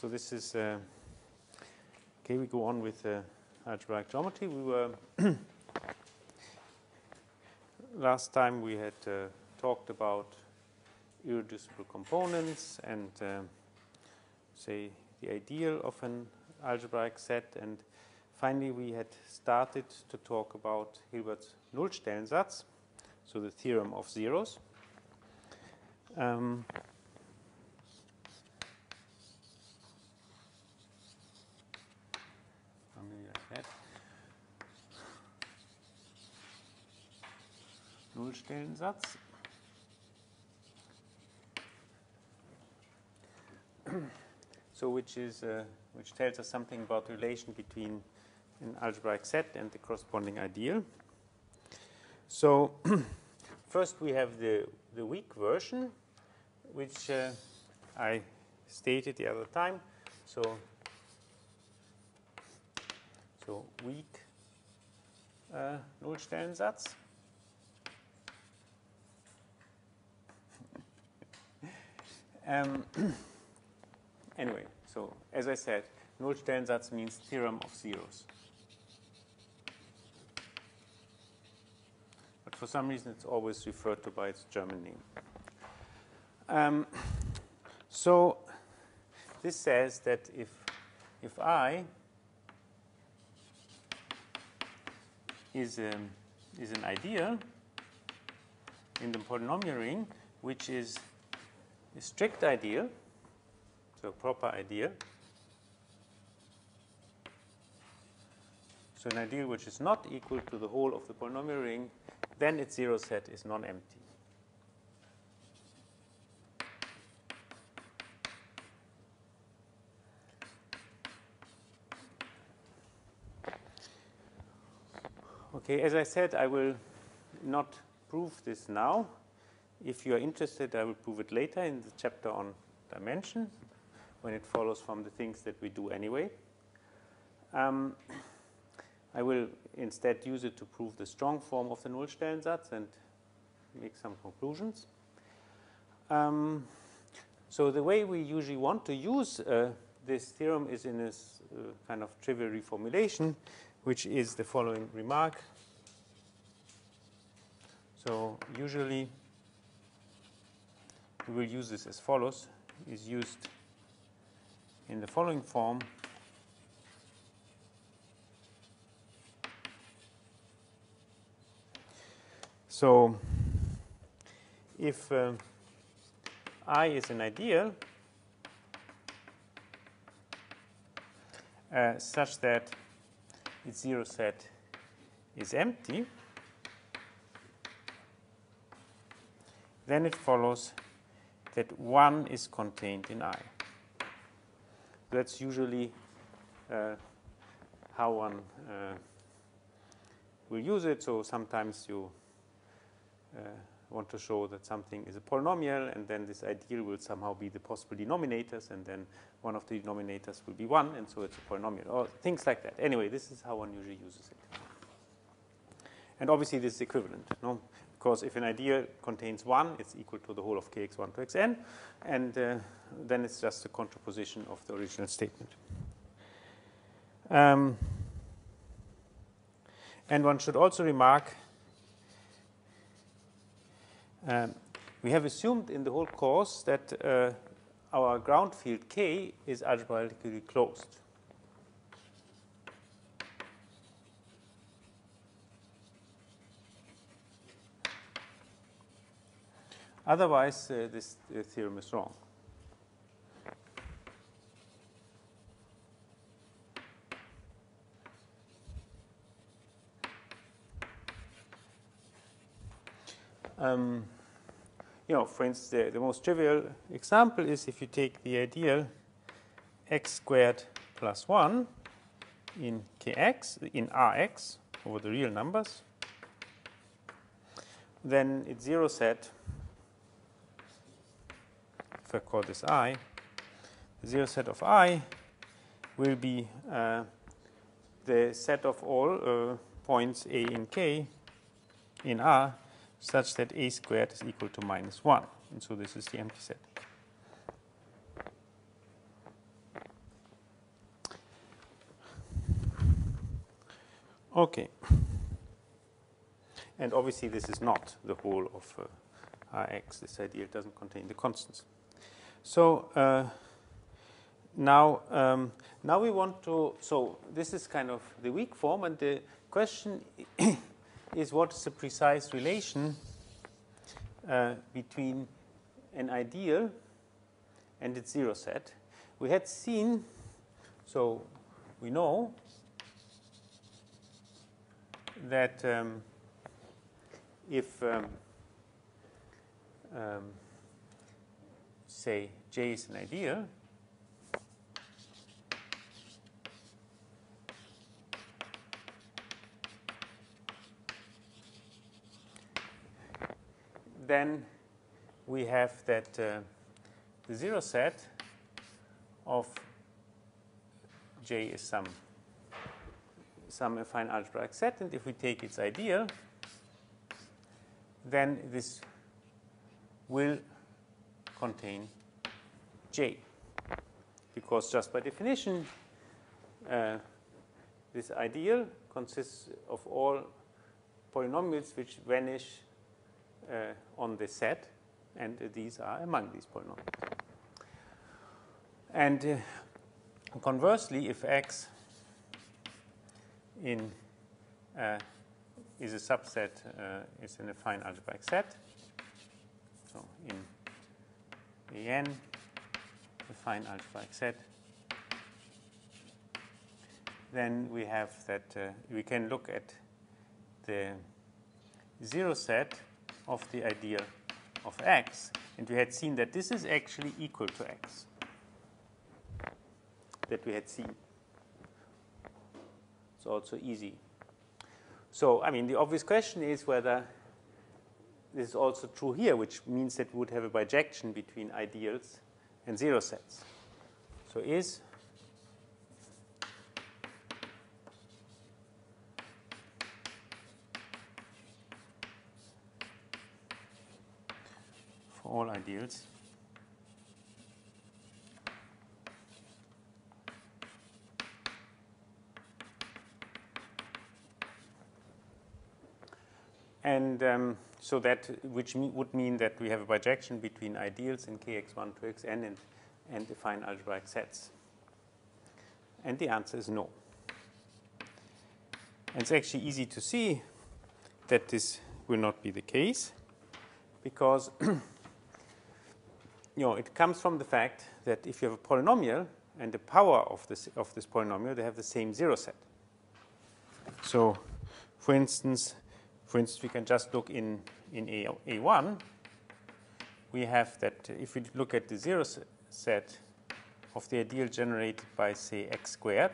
so this is, uh, okay, we go on with uh, algebraic geometry. We were, last time we had uh, talked about irreducible components and uh, say the ideal of an algebraic set and finally we had started to talk about Hilbert's Nullstellensatz, so the theorem of zeros. Um, So which is uh, which tells us something about the relation between an algebraic set and the corresponding ideal. So first we have the the weak version, which uh, I stated the other time. So so weak uh, Nullstellensatz. Um, anyway, so as I said, Nullstellensatz means theorem of zeros. But for some reason, it's always referred to by its German name. Um, so this says that if if I is um, is an ideal in the polynomial ring, which is a strict ideal, so a proper ideal. So an ideal which is not equal to the whole of the polynomial ring, then its zero set is non-empty. Okay, as I said, I will not prove this now. If you are interested, I will prove it later in the chapter on dimension, when it follows from the things that we do anyway. Um, I will instead use it to prove the strong form of the Nullstellensatz and make some conclusions. Um, so the way we usually want to use uh, this theorem is in this uh, kind of trivial reformulation, which is the following remark. So usually we will use this as follows, is used in the following form. So if uh, I is an ideal uh, such that its zero set is empty, then it follows that 1 is contained in I. That's usually uh, how one uh, will use it. So sometimes you uh, want to show that something is a polynomial, and then this ideal will somehow be the possible denominators, and then one of the denominators will be 1, and so it's a polynomial, or things like that. Anyway, this is how one usually uses it. And obviously, this is equivalent. No? Because if an ideal contains 1, it's equal to the whole of kx1 to xn, and uh, then it's just a contraposition of the original statement. Um, and one should also remark um, we have assumed in the whole course that uh, our ground field K is algebraically closed. Otherwise, uh, this theorem is wrong. Um, you know, for instance, the, the, most trivial example is if you take the ideal x squared plus 1 in kx, in rx, over the real numbers, then its zero set if I call this i, the zero set of i will be uh, the set of all uh, points a in k in R such that a squared is equal to minus 1. And so this is the empty set. Okay. And obviously this is not the whole of uh, Rx. This ideal doesn't contain the constants. So uh, now, um, now we want to. So this is kind of the weak form, and the question is what is the precise relation uh, between an ideal and its zero set. We had seen, so we know that um, if, um, um, say, J is an ideal, then we have that uh, the zero set of J is some some affine algebraic set, and if we take its ideal, then this will contain J, because just by definition, uh, this ideal consists of all polynomials which vanish uh, on the set, and uh, these are among these polynomials. And uh, conversely, if x in uh, is a subset, uh, is an affine algebraic set, so in an affine algebraic set, then we have that uh, we can look at the zero set of the ideal of x. And we had seen that this is actually equal to x that we had seen. It's also easy. So, I mean, the obvious question is whether this is also true here, which means that we would have a bijection between ideals and zero sets. So, is for all ideals. And um, so that, which me would mean that we have a bijection between ideals in kx1 to xn and, and affine algebraic sets. And the answer is no. And it's actually easy to see that this will not be the case because you know, it comes from the fact that if you have a polynomial and the power of this, of this polynomial, they have the same zero set. So, for instance, for instance, we can just look in, in A, A1, we have that if we look at the zero set of the ideal generated by, say, x squared,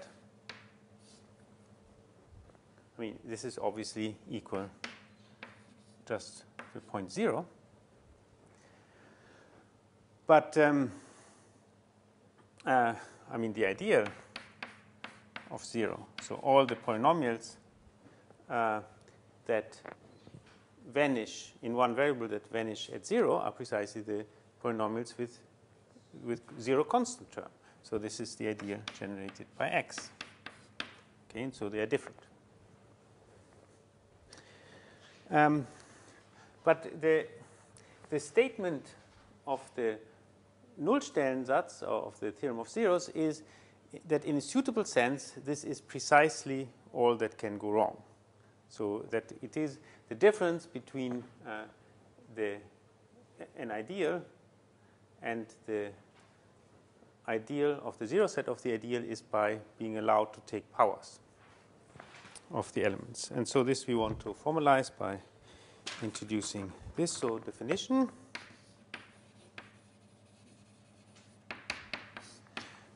I mean, this is obviously equal just to point zero. But um, uh, I mean, the ideal of zero. So all the polynomials uh, that vanish in one variable that vanish at zero are precisely the polynomials with with zero constant term. So this is the idea generated by x. Okay, and so they are different. Um, but the the statement of the Nullstellensatz or of the theorem of zeros is that in a suitable sense, this is precisely all that can go wrong. So that it is the difference between uh, the an ideal and the ideal of the zero set of the ideal is by being allowed to take powers of the elements. And so this we want to formalize by introducing this. So definition.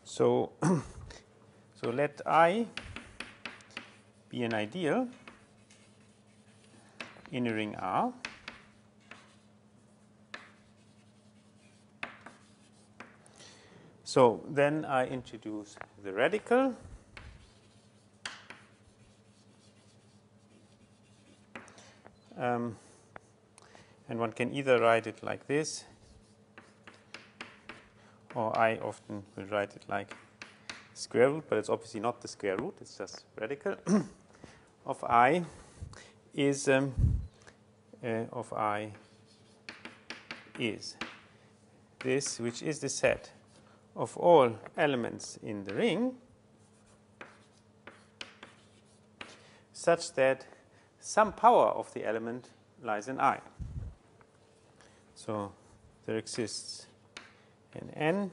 So, so let I be an ideal in a ring R. So then I introduce the radical. Um, and one can either write it like this or I often will write it like square root, but it's obviously not the square root, it's just radical of i is um, Uh, of i is this, which is the set of all elements in the ring, such that some power of the element lies in I. So there exists an n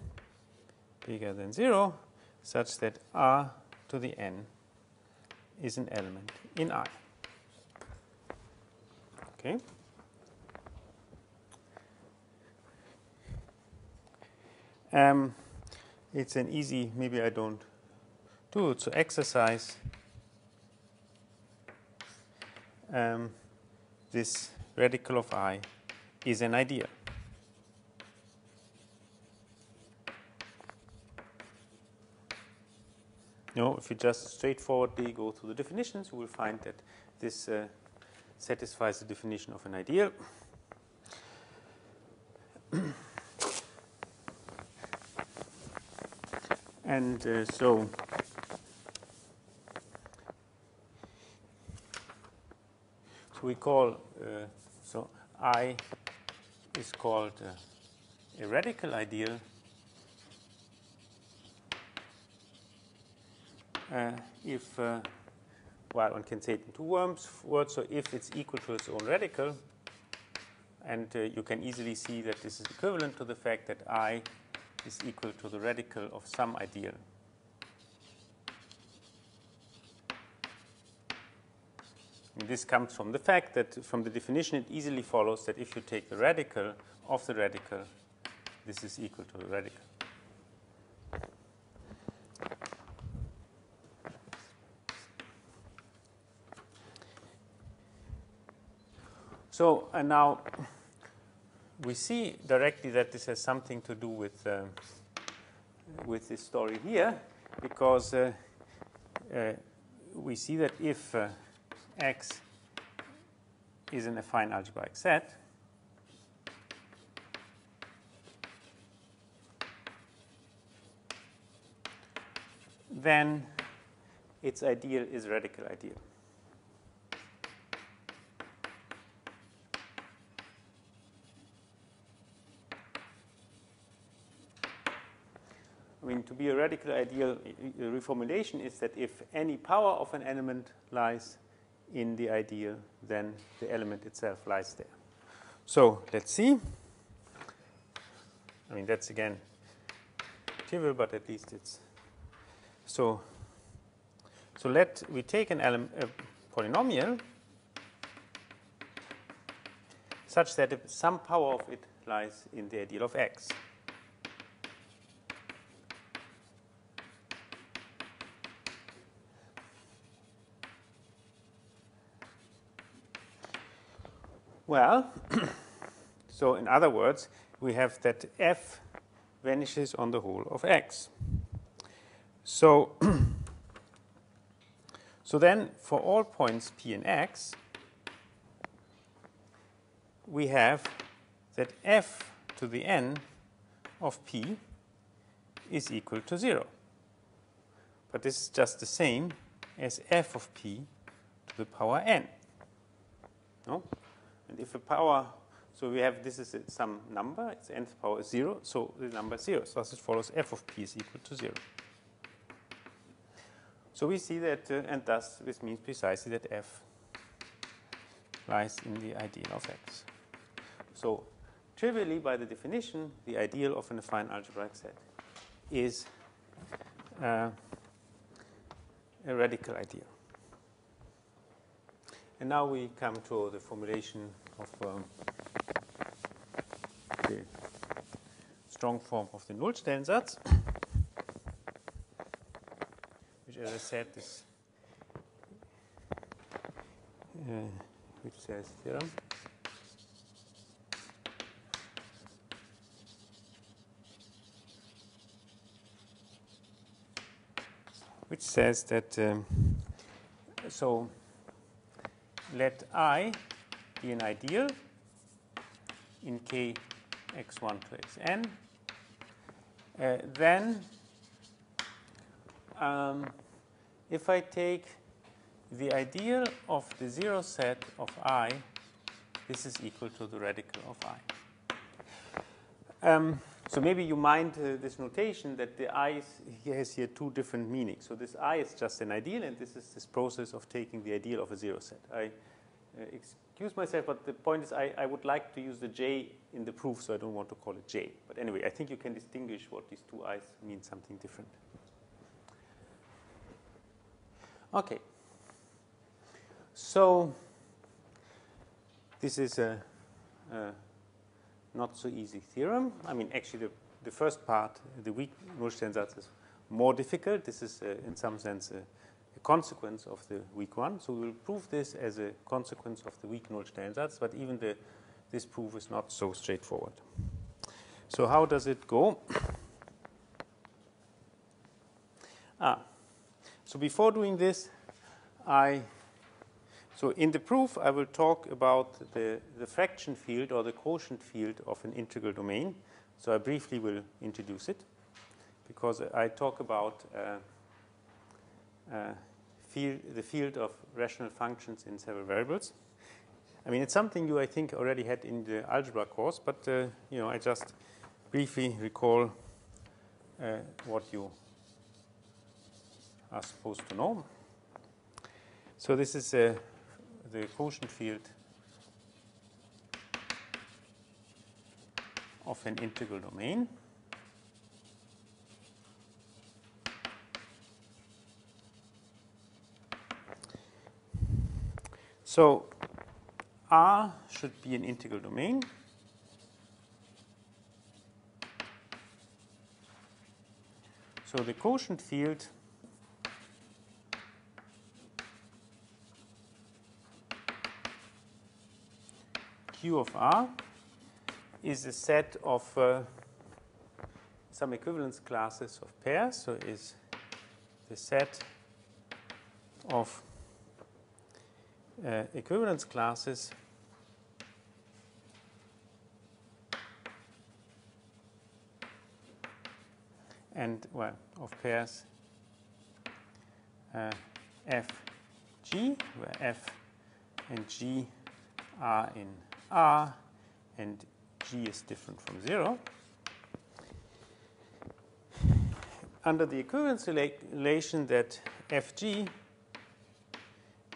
bigger than 0 such that r to the n is an element in I. Okay. Um, it's an easy, maybe I don't do it, so exercise um, this radical of i is an ideal. No, if you just straightforwardly go through the definitions, you will find that this uh, satisfies the definition of an ideal. and uh, so so we call uh, so I is called uh, a radical ideal uh, if say it in two words words so if it's equal to its own radical and uh, you can easily see that this is equivalent to the fact that I is equal to the radical of some ideal. And this comes from the fact that from the definition it easily follows that if you take the radical of the radical, this is equal to the radical. So, and now we see directly that this has something to do with uh, with this story here, because uh, uh, we see that if uh, x is an affine algebraic set, then its ideal is radical ideal. To be a radical ideal uh, uh, reformulation is that if any power of an element lies in the ideal, then the element itself lies there. So let's see. I mean, that's again trivial, but at least it's so. So let we take an element, a polynomial such that some power of it lies in the ideal of x. Well, so in other words, we have that f vanishes on the whole of x. So, so then for all points p and x, we have that f to the n of p is equal to 0. But this is just the same as f of p to the power n. No? And if a power, so we have this is some number, its nth power is 0, so the number is 0. So thus it follows f of p is equal to 0. So we see that, uh, and thus this means precisely that f lies in the ideal of x. So trivially, by the definition, the ideal of an affine algebraic set is uh, a radical ideal. And now we come to the formulation of um, the strong form of the Nullstellensatz, which, as I said, is uh, which says theorem. Which says that um, so let I be an ideal in k x1 to xn, uh, then um, if I take the ideal of the zero set of i, this is equal to the radical of i. Um, so maybe you mind uh, this notation that the i has here two different meanings. So this i is just an ideal, and this is this process of taking the ideal of a zero set. I uh, excuse myself, but the point is I, I would like to use the j in the proof, so I don't want to call it j. But anyway, I think you can distinguish what these two i's mean something different. Okay. So this is a, a, not so easy theorem. I mean, actually, the, the first part, the weak Nullstellensatz, is more difficult. This is, uh, in some sense, consequence of the weak one. So we'll prove this as a consequence of the weak Nullstellensatz, but even the, this proof is not so straightforward. So how does it go? Ah, so before doing this, I so in the proof, I will talk about the, the fraction field or the quotient field of an integral domain. So I briefly will introduce it because I talk about uh, uh, field, the field of rational functions in several variables. I mean, it's something you, I think, already had in the algebra course, but, uh, you know, I just briefly recall uh, what you are supposed to know. So this is uh, the quotient field of an integral domain. So R should be an integral domain. So the quotient field Q of R is a set of uh, some equivalence classes of pairs. So is the set of uh, equivalence classes and well of pairs uh, f g where f and g are in r and g is different from 0. Under the equivalence relation that fg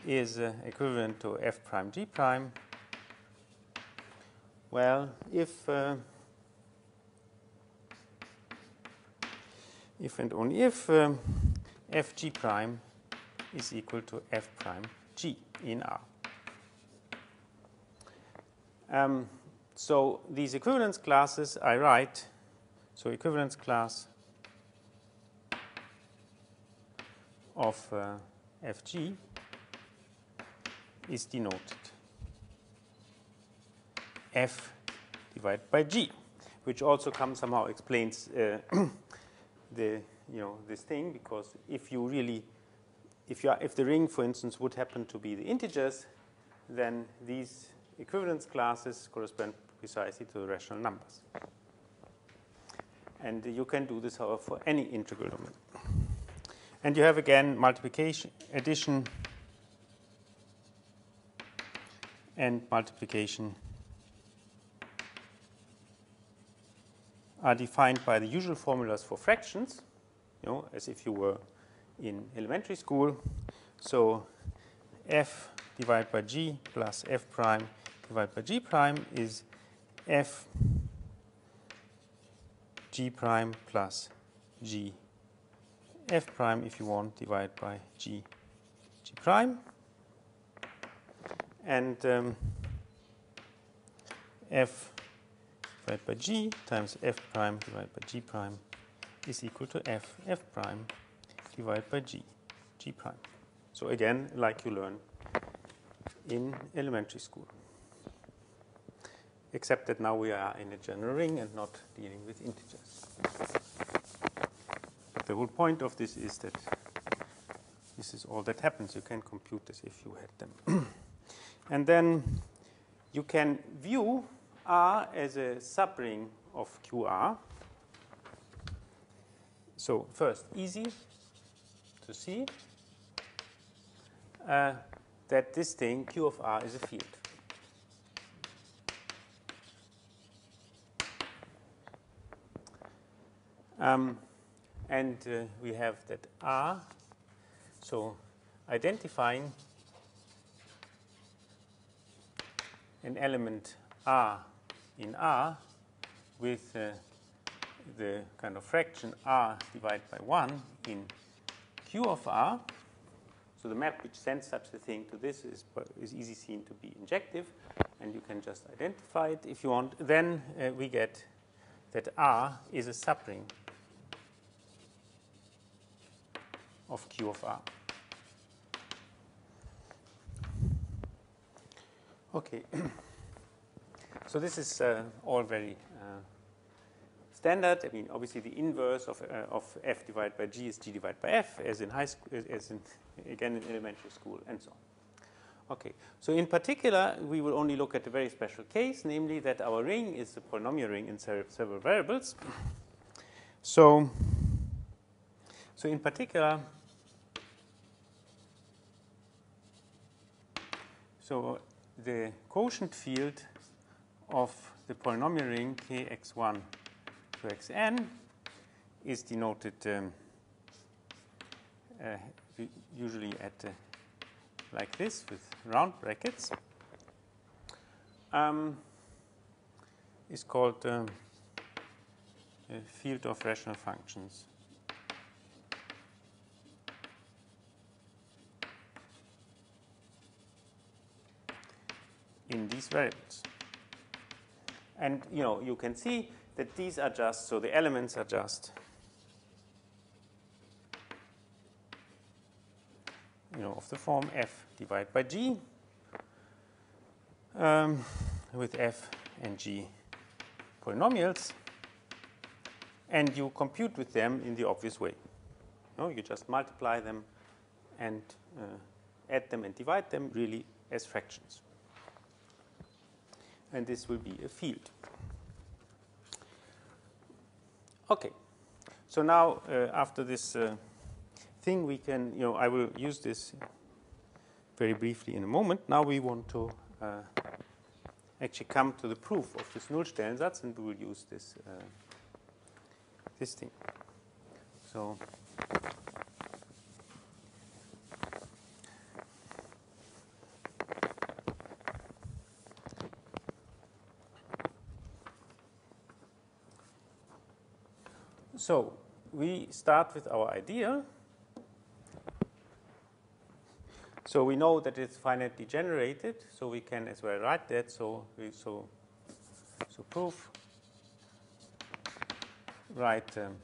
is uh, equivalent to f prime g prime, well, if uh, if and only if um, fg prime is equal to f prime g in R. Um, so these equivalence classes I write, so equivalence class of uh, Fg is denoted F divided by G, which also comes somehow explains uh, the you know this thing because if you really if you are, if the ring for instance would happen to be the integers, then these equivalence classes correspond precisely to the rational numbers. And you can do this, however, for any integral domain. And you have again multiplication, addition, and multiplication are defined by the usual formulas for fractions, you know, as if you were in elementary school. So f divided by g plus f prime divided by g prime is f g prime plus g f prime if you want divided by g g prime and um, f divided by g times f prime divided by g prime is equal to f f prime divided by g g prime. So again, like you learn in elementary school except that now we are in a general ring and not dealing with integers. But the whole point of this is that this is all that happens. You can compute this if you had them. and then you can view R as a subring of QR. So first, easy to see. uh, that this thing, Q of R, is a field. Um, and uh, we have that R, so identifying an element R in R with uh, the kind of fraction R divided by 1 in Q of R. So the map which sends such a thing to this is, is easy seen to be injective, and you can just identify it if you want. Then uh, we get that R is a subring of Q of R. Okay. so this is uh, all very uh, standard. I mean, obviously the inverse of, uh, of f divided by g is g divided by f, as in high school, as in again in elementary school, and so on. Okay. So in particular, we will only look at a very special case, namely that our ring is a polynomial ring in several variables. So, so in particular, so the quotient field of the polynomial ring kx1 to xn is denoted um, uh, usually at uh, like this with round brackets um, is called um, a field of rational functions. In these variables. And you know, you can see that these are just, so the elements are just, you know, of the form f divided by g um, with f and g polynomials, and you compute with them in the obvious way. You, know, you just multiply them and uh, add them and divide them really as fractions and this will be a field. Okay, so now uh, after this uh, thing, we can, you know, I will use this very briefly in a moment. Now we want to uh, actually come to the proof of this Nullstellensatz, and we will use this uh, this thing. So. So we start with our idea. So we know that it's finitely generated, so we can as well write that. So we so so proof write um,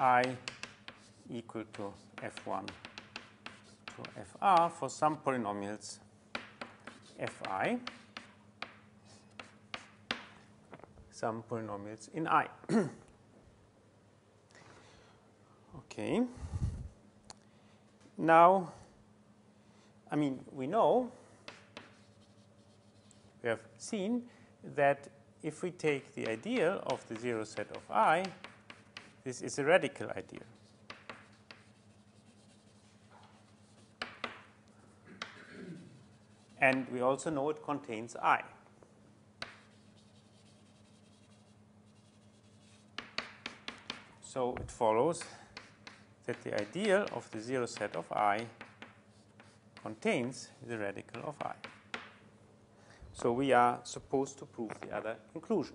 i equal to f1 to fr for some polynomials fi, some polynomials in i. Okay. Now, I mean, we know, we have seen that if we take the ideal of the zero set of i, this is a radical ideal. And we also know it contains i. So it follows that the ideal of the zero set of i contains the radical of i. So we are supposed to prove the other conclusion.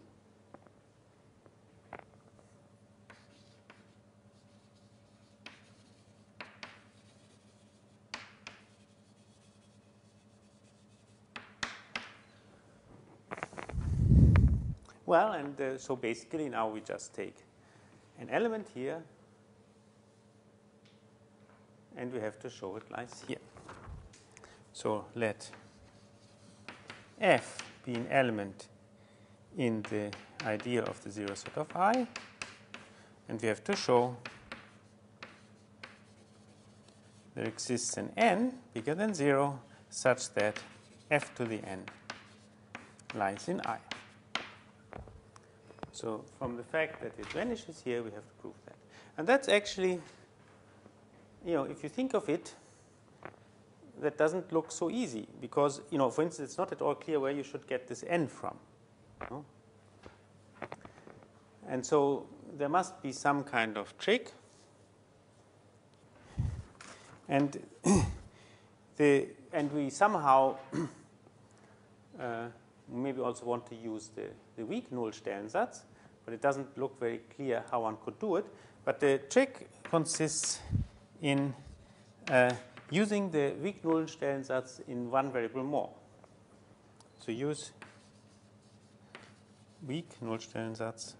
Well, and uh, so basically now we just take an element here and we have to show it lies here. So let f be an element in the ideal of the zero set of i, and we have to show there exists an n bigger than 0 such that f to the n lies in i. So from the fact that it vanishes here, we have to prove that. And that's actually you know, if you think of it, that doesn't look so easy because, you know, for instance, it's not at all clear where you should get this n from. And so there must be some kind of trick. And the and we somehow uh, maybe also want to use the, the weak Nullstellensatz, but it doesn't look very clear how one could do it. But the trick consists in uh, using the weak Nullstellensatz in one variable more. So use weak Nullstellensatz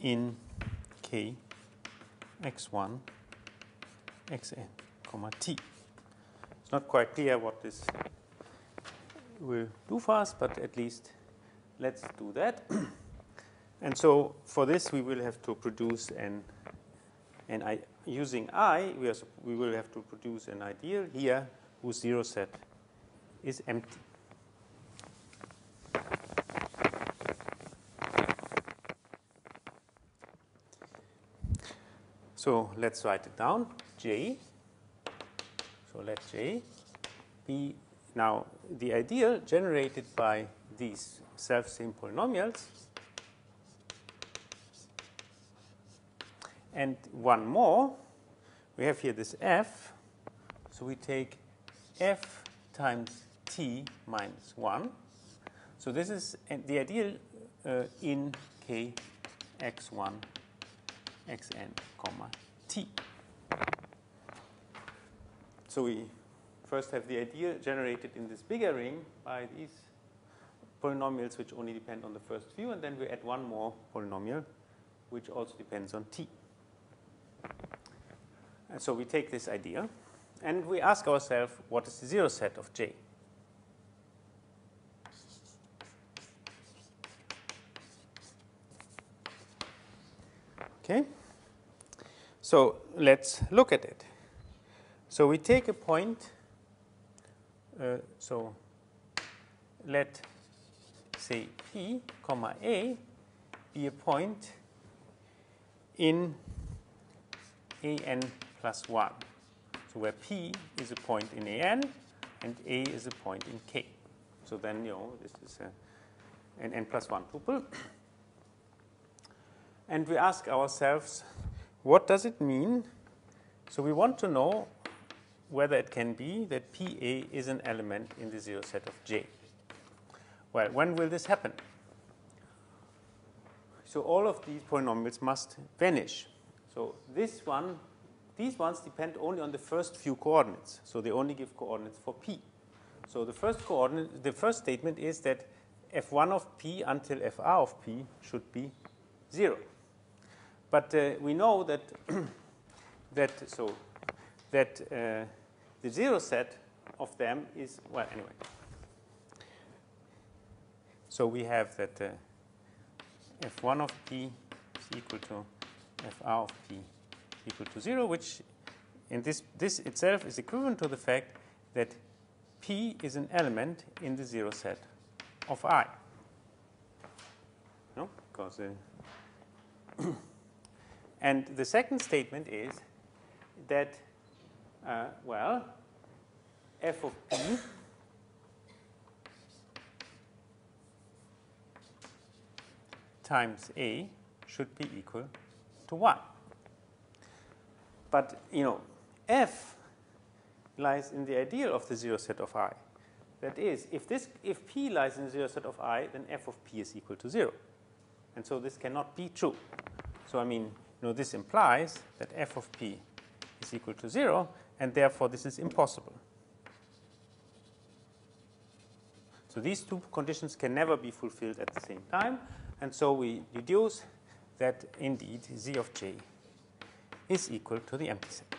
in k x1 xn comma t. It's not quite clear what this will do for us, but at least let's do that. and so for this, we will have to produce an, an I, using i, we, are, we will have to produce an ideal here whose zero set is empty. So let's write it down. J. So let J be now the ideal generated by these self-same polynomials. And one more, we have here this f. So we take f times t minus 1. So this is the ideal uh, in k x1 xn comma t. So we first have the ideal generated in this bigger ring by these polynomials which only depend on the first few, and then we add one more polynomial which also depends on t. And so we take this idea and we ask ourselves what is the zero set of J? Okay. So let's look at it. So we take a point. Uh, so let say P comma A be a point in an plus 1. So where P is a point in an and A is a point in K. So then, you know, this is a, an n plus 1 tuple. And we ask ourselves, what does it mean? So we want to know whether it can be that PA is an element in the zero set of J. Well, when will this happen? So all of these polynomials must vanish. So this one, these ones depend only on the first few coordinates. So they only give coordinates for P. So the first coordinate, the first statement is that f1 of P until fr of P should be 0. But uh, we know that that so that uh, the zero set of them is well anyway. So we have that uh, f1 of p is equal to fr of p equal to 0, which in this, this itself is equivalent to the fact that p is an element in the zero set of i. No? Because uh, And the second statement is that, uh, well, f of p times a should be equal to 1. But, you know, f lies in the ideal of the zero set of i. That is, if, this, if p lies in the zero set of i, then f of p is equal to 0. And so this cannot be true. So, I mean, you know, this implies that f of p is equal to 0, and therefore this is impossible. So these two conditions can never be fulfilled at the same time, and so we deduce that indeed z of j is equal to the empty set.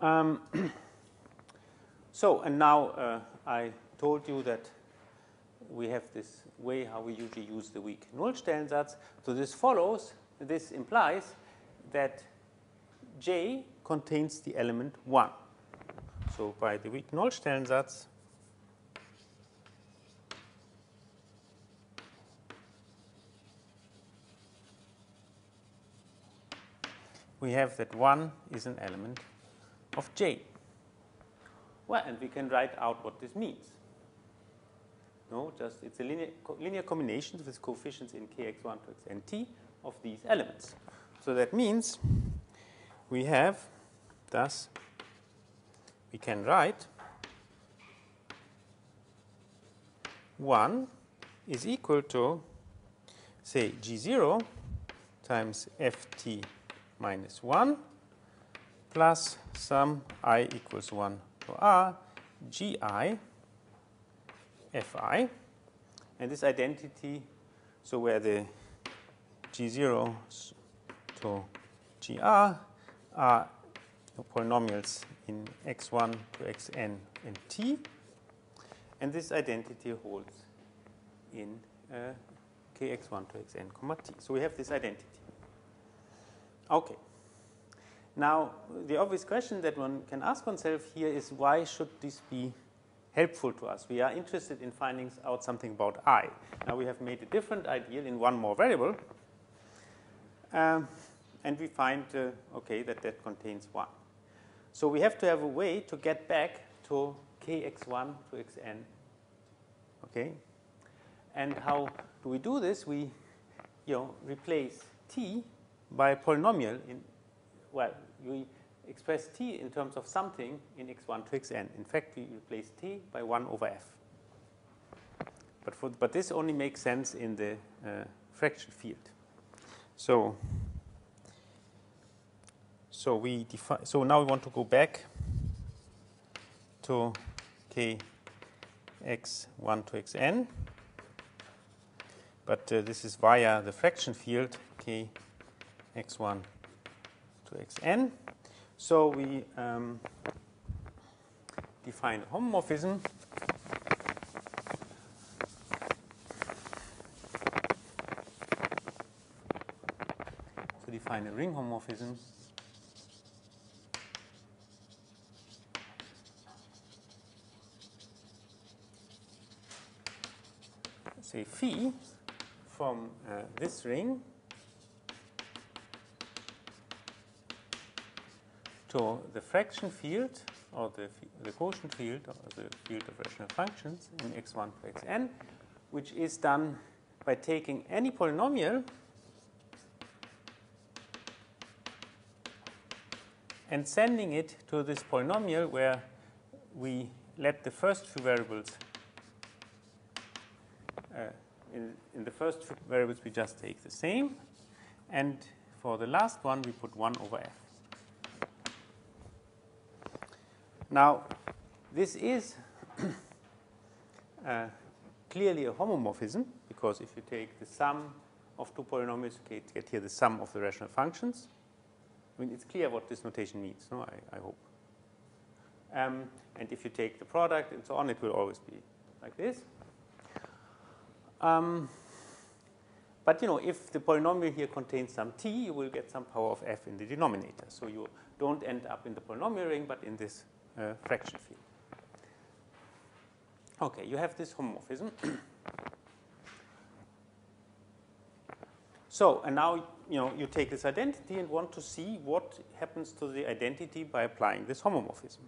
Um, so, and now uh, I told you that we have this way how we usually use the weak Nullstellensatz. So this follows, this implies that J contains the element 1. So by the weak null we have that 1 is an element of J. Well, and we can write out what this means. No, just it's a linear, co linear combination with coefficients in kx1 to xn t of these elements. So that means we have thus we can write 1 is equal to say g0 times ft minus 1 plus sum i equals 1 to r gi fi and this identity so where the g0 to gr are polynomials in x1 to xn and t and this identity holds in uh, kx1 to xn comma t. So we have this identity. Okay. Now, the obvious question that one can ask oneself here is why should this be helpful to us? We are interested in finding out something about i. Now, we have made a different ideal in one more variable, um, and we find, uh, okay, that that contains 1. So we have to have a way to get back to kx1 to xn. Okay? And how do we do this? We you know, replace t by a polynomial in, well, we express t in terms of something in x1 to xn. In fact, we replace t by 1 over f. But, for, but this only makes sense in the uh, fraction field. So, so we define, so now we want to go back to k x1 to xn. But uh, this is via the fraction field k x1 to xn. So we um, define homomorphism. So define a ring homomorphism. Say phi from uh, this ring to the fraction field or the, the quotient field or the field of rational functions in x1 to xn, which is done by taking any polynomial and sending it to this polynomial where we let the first few variables uh, in, in the first few variables we just take the same and for the last one we put 1 over f. Now this is uh, clearly a homomorphism because if you take the sum of two polynomials you get here the sum of the rational functions. I mean it's clear what this notation means, no, I, I hope. Um, and if you take the product and so on it will always be like this. Um, but you know, if the polynomial here contains some t, you will get some power of f in the denominator. So you don't end up in the polynomial ring, but in this fraction field. Okay, you have this homomorphism. so, and now you know you take this identity and want to see what happens to the identity by applying this homomorphism.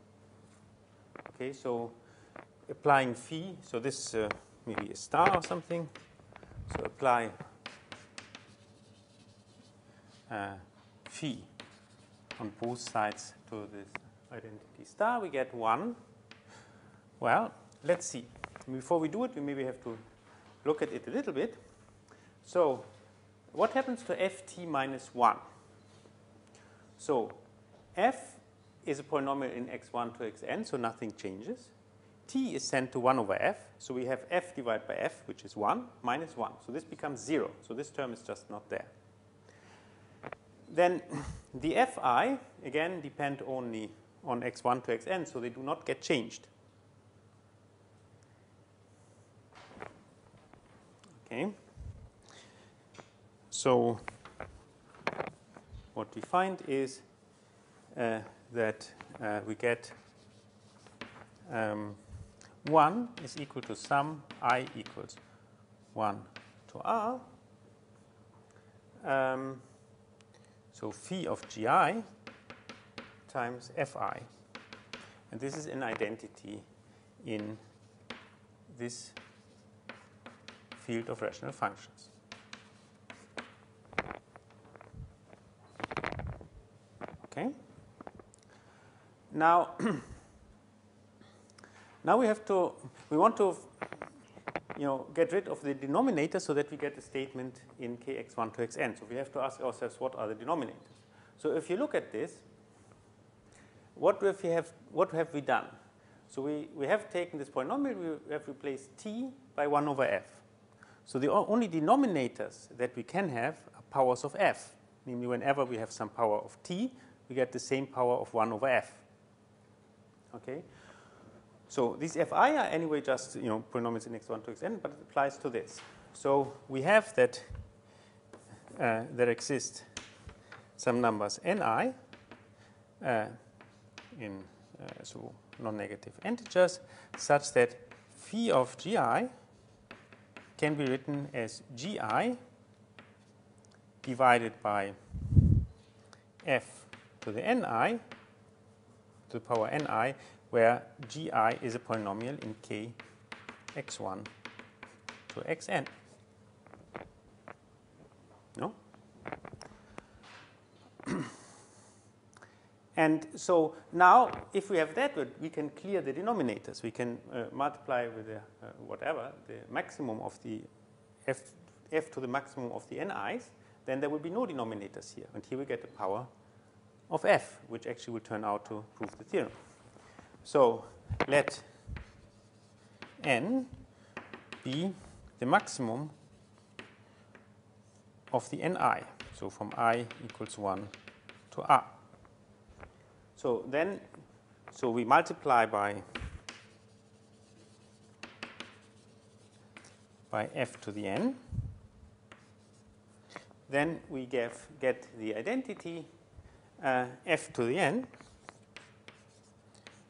Okay, so applying phi. So this. Uh, maybe a star or something. So apply uh, phi on both sides to this identity star. We get 1. Well, let's see. Before we do it, we maybe have to look at it a little bit. So what happens to ft minus 1? So f is a polynomial in x1 to xn, so nothing changes t is sent to 1 over f. So we have f divided by f, which is 1, minus 1. So this becomes 0. So this term is just not there. Then the fi, again, depend only on x1 to xn, so they do not get changed. Okay. So what we find is uh, that uh, we get um, 1 is equal to sum i equals 1 to r. Um, So phi of gi times fi. And this is an identity in this field of rational functions. Okay. Now, now we have to, we want to, you know, get rid of the denominator so that we get a statement in kx1 to xn. So we have to ask ourselves what are the denominators. So if you look at this, what have we have, what have we done? So we, we have taken this polynomial, we have replaced t by 1 over f. So the only denominators that we can have are powers of f. Namely, whenever we have some power of t, we get the same power of 1 over f. Okay? So these fi are anyway just you know polynomials in x1 to xn, but it applies to this. So we have that uh, there exist some numbers ni uh, in uh, so non-negative integers such that phi of gi can be written as gi divided by f to the ni to the power ni, where gi is a polynomial in k x1 to xn. No? And so now, if we have that, we can clear the denominators. We can uh, multiply with the, uh, whatever, the maximum of the f, f to the maximum of the ni's, then there will be no denominators here. And here we get the power of f, which actually will turn out to prove the theorem. So let n be the maximum of the ni. So from i equals 1 to r. So then, so we multiply by by f to the n. Then we get, get the identity uh, f to the n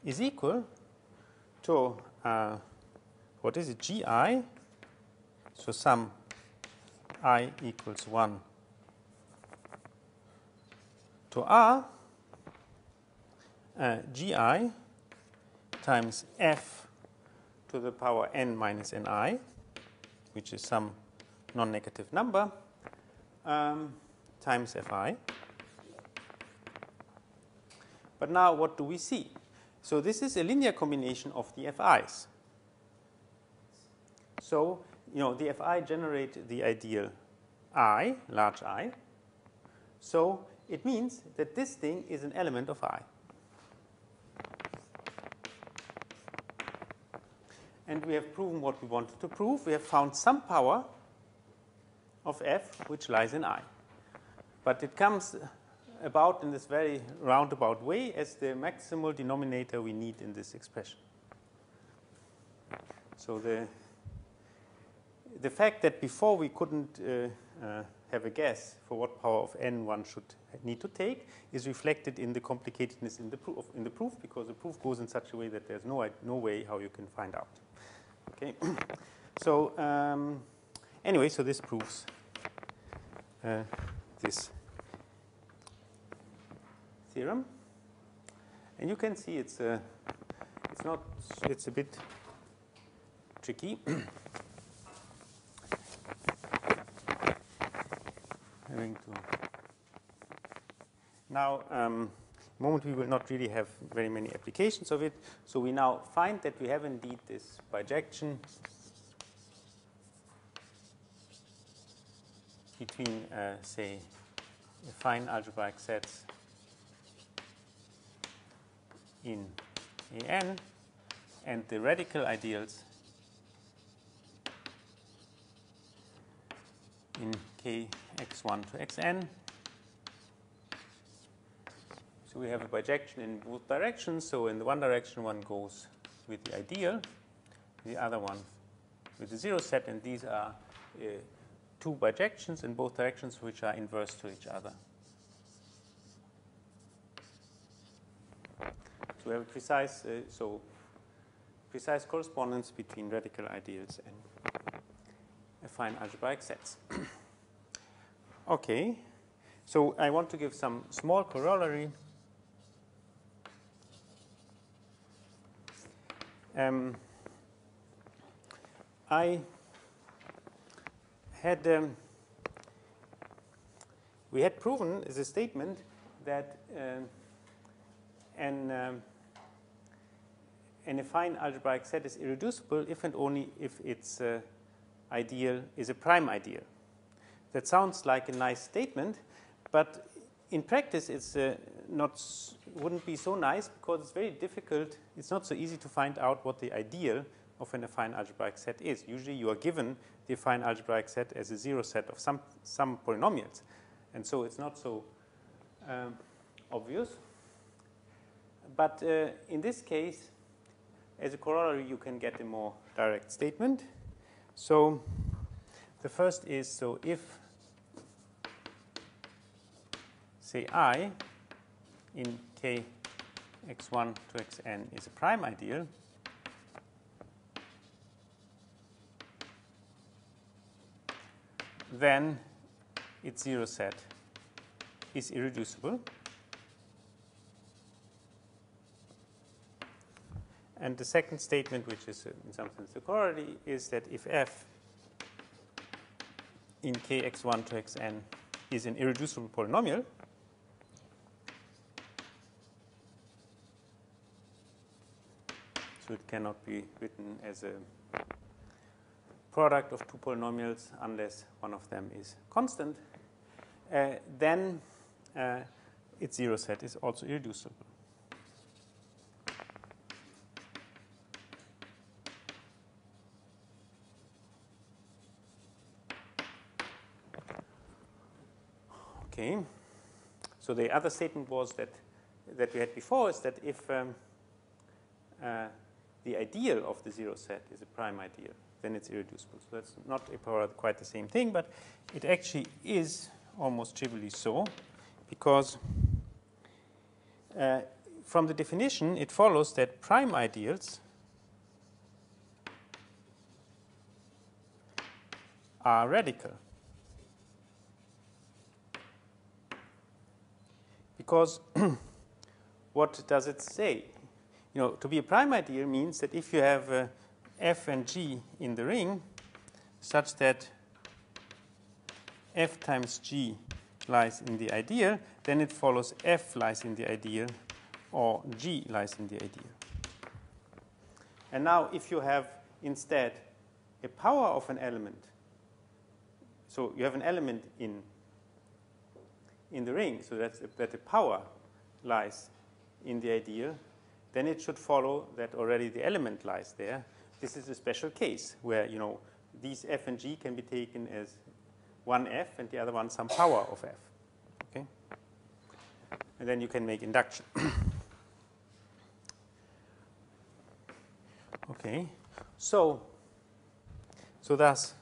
is equal to uh, what is it? Gi so sum i equals 1 to r uh, gi times f to the power n minus ni, which is some non-negative number, um, times fi. But now what do we see? So this is a linear combination of the fi's. So, you know, the fi generate the ideal i, large I. So it means that this thing is an element of I. and we have proven what we wanted to prove. We have found some power of f which lies in I. But it comes about in this very roundabout way as the maximal denominator we need in this expression. So the, the fact that before we couldn't uh, uh, have a guess for what power of n one should need to take is reflected in the complicatedness in the proof, in the proof because the proof goes in such a way that there's no, no way how you can find out. Okay, so um, anyway, so this proves uh, this theorem, and you can see it's a, uh, it's not it's a bit tricky. Having to now. Um, moment we will not really have very many applications of it. So we now find that we have indeed this bijection between, uh, say, affine algebraic sets in AN and the radical ideals in kx1 to xn so we have a bijection in both directions. So in the one direction, one goes with the ideal, the other one with the zero set, and these are uh, two bijections in both directions which are inverse to each other. So we have a precise, uh, so precise correspondence between radical ideals and affine algebraic sets. okay. So I want to give some small corollary. Um, I had um, we had proven as a statement that uh, an um, an affine algebraic set is irreducible if and only if its uh, ideal is a prime ideal. That sounds like a nice statement, but in practice, it's uh, not wouldn't be so nice because it's very difficult. It's not so easy to find out what the ideal of an affine algebraic set is. Usually, you are given the affine algebraic set as a zero set of some some polynomials, and so it's not so um, obvious. But uh, in this case, as a corollary, you can get a more direct statement. So the first is so if say i in k x1 to xn is a prime ideal, then its zero set is irreducible. And the second statement, which is uh, in some sense the corollary, is that if f in kx1 to xn is an irreducible polynomial, it cannot be written as a product of two polynomials unless one of them is constant, uh, then uh, its zero set is also irreducible. Okay. So the other statement was that that we had before is that if um, uh, the ideal of the zero set is a prime ideal, then it's irreducible. So that's not quite the same thing, but it actually is almost trivially so, because uh, from the definition, it follows that prime ideals are radical. Because what does it say? You know, to be a prime ideal means that if you have uh, f and g in the ring, such that f times g lies in the ideal, then it follows f lies in the ideal or g lies in the ideal. And now if you have instead a power of an element, so you have an element in in the ring, so that's, that the power lies in the ideal, then it should follow that already the element lies there. This is a special case where, you know, these f and g can be taken as one f and the other one some power of f. Okay? And then you can make induction. okay. So, so thus,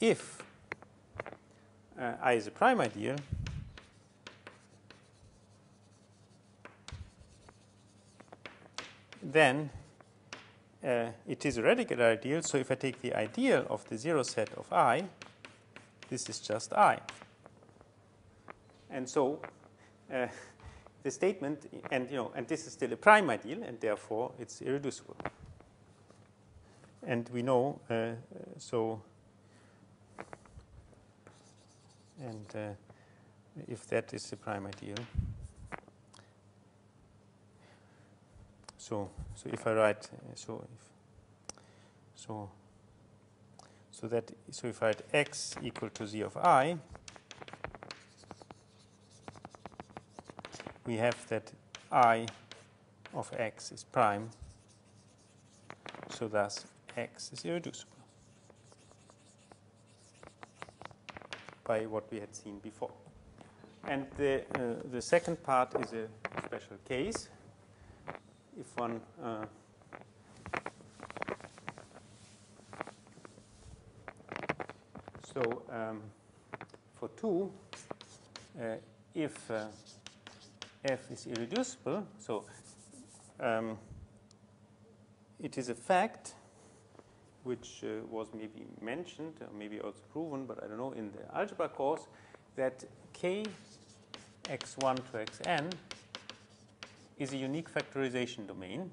if uh, I is a prime ideal, then uh, it is a radical ideal. So if I take the ideal of the zero set of i, this is just i. And so uh, the statement, and you know, and this is still a prime ideal, and therefore it's irreducible. And we know, uh, so and uh, if that is the prime ideal. So, so if I write, uh, so if, so, so that, so if I write x equal to z of i, we have that i of x is prime, so thus x is irreducible. by what we had seen before. And the, uh, the second part is a special case. If one uh, so um, for 2, uh, if uh, f is irreducible, so um, it is a fact which uh, was maybe mentioned or maybe also proven, but I don't know, in the algebra course, that k x1 to xn is a unique factorization domain.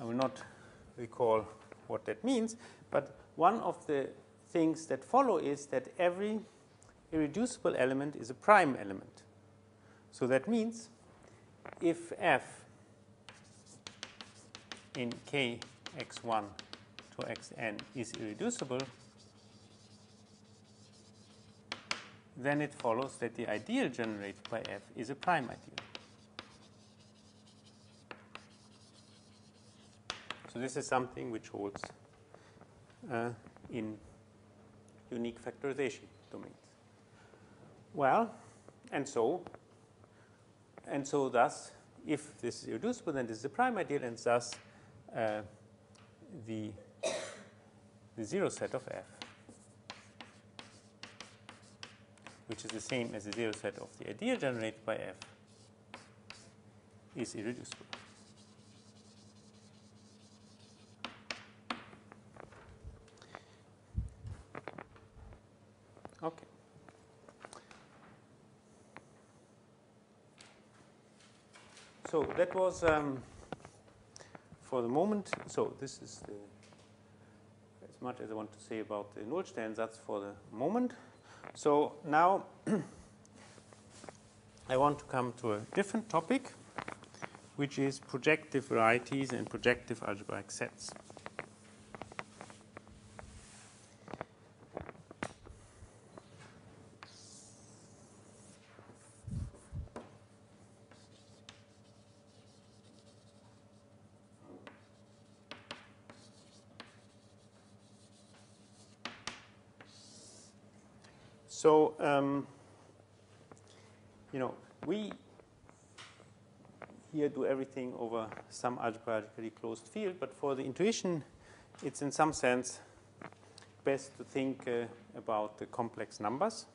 I will not recall what that means, but one of the things that follow is that every irreducible element is a prime element. So that means if f in k x1 to xn is irreducible, then it follows that the ideal generated by f is a prime ideal. So this is something which holds uh, in unique factorization domains. Well, and so, and so thus, if this is irreducible, then this is a prime ideal, and thus uh, the, the zero set of f, which is the same as the zero set of the ideal generated by f, is irreducible. Okay. So that was um, for the moment. So this is the, as much as I want to say about the Nullstellensatz for the moment. So now I want to come to a different topic, which is projective varieties and projective algebraic sets. So, um, you know, we here do everything over some algebraically closed field, but for the intuition, it's in some sense best to think uh, about the complex numbers.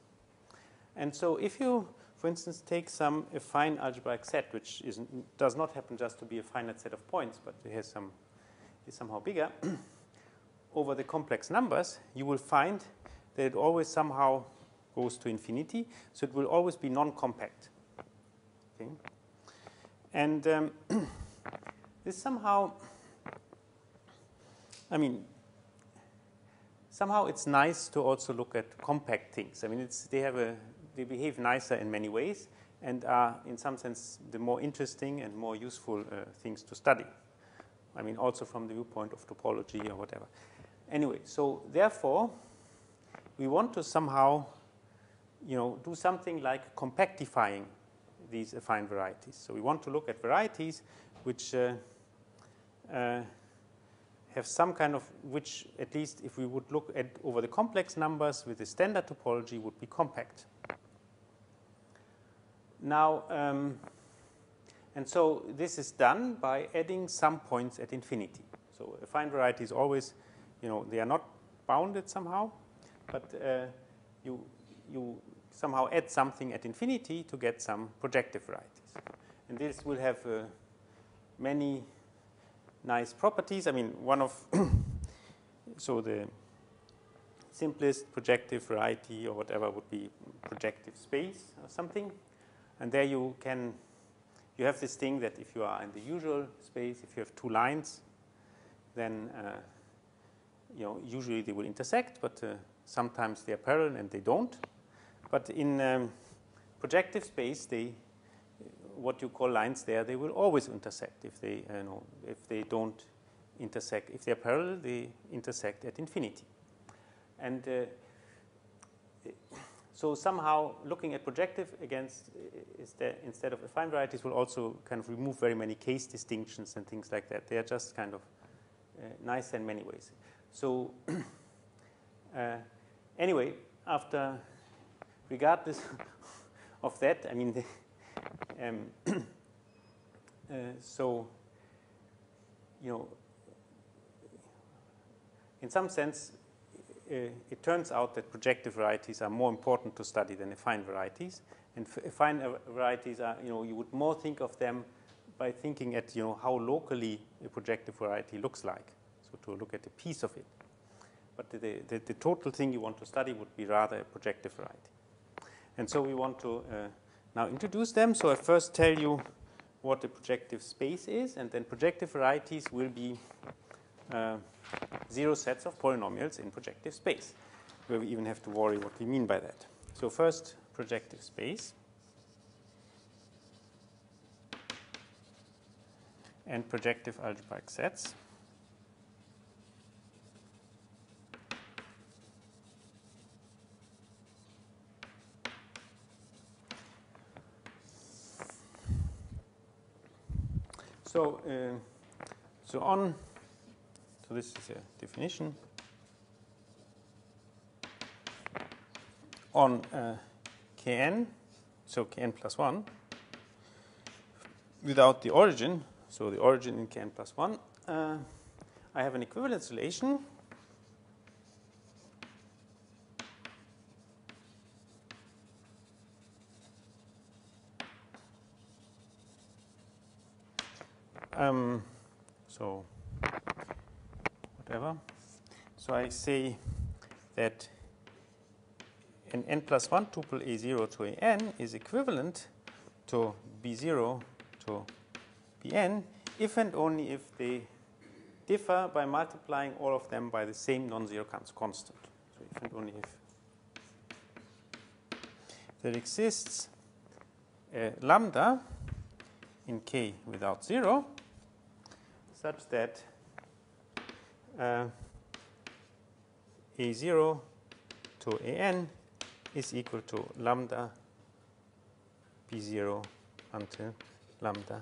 And so if you, for instance, take some affine algebraic set, which is, does not happen just to be a finite set of points, but it has some, is somehow bigger, over the complex numbers, you will find that it always somehow goes to infinity. So it will always be non-compact. Okay? And um, this somehow, I mean, somehow it's nice to also look at compact things. I mean, they, have a, they behave nicer in many ways and are, in some sense, the more interesting and more useful uh, things to study. I mean, also from the viewpoint of topology or whatever. Anyway, so therefore, we want to somehow you know, do something like compactifying these affine varieties. So we want to look at varieties which uh, have some kind of, which at least if we would look at over the complex numbers with the standard topology would be compact. Now, um, and so this is done by adding some points at infinity. So affine varieties always, you know, they are not bounded somehow, but uh, you you somehow add something at infinity to get some projective varieties. And this will have uh, many nice properties. I mean, one of, so the simplest projective variety or whatever would be projective space or something. And there you can, you have this thing that if you are in the usual space, if you have two lines, then, uh, you know, usually they will intersect, but uh, sometimes they are parallel and they don't. But in um, projective space, they, what you call lines there, they will always intersect if they, uh, know, if they don't intersect. If they're parallel, they intersect at infinity. And uh, so somehow looking at projective against there, instead of affine varieties will also kind of remove very many case distinctions and things like that. They are just kind of uh, nice in many ways. So uh, anyway, after regardless of that, I mean, the, um, uh, so, you know, in some sense, uh, it turns out that projective varieties are more important to study than affine varieties. And affine varieties are, you know, you would more think of them by thinking at, you know, how locally a projective variety looks like. So to look at a piece of it. but the, the, the, total thing you want to study would be rather a projective variety. And so we want to uh, now introduce them. So I first tell you what the projective space is, and then projective varieties will be uh, zero sets of polynomials in projective space, where we even have to worry what we mean by that. So first, projective space. and projective algebraic sets. So, uh, so on, so this is a definition. On uh, kn, so kn plus 1, without the origin, so the origin in kn plus 1, uh, I have an equivalence relation Um, so whatever. So I say that an n plus 1 tuple a0 to an is equivalent to b0 to bn if and only if they differ by multiplying all of them by the same non-zero constant. So if and only if there exists a lambda in k without 0 such that uh, a0 to an is equal to lambda b0 until lambda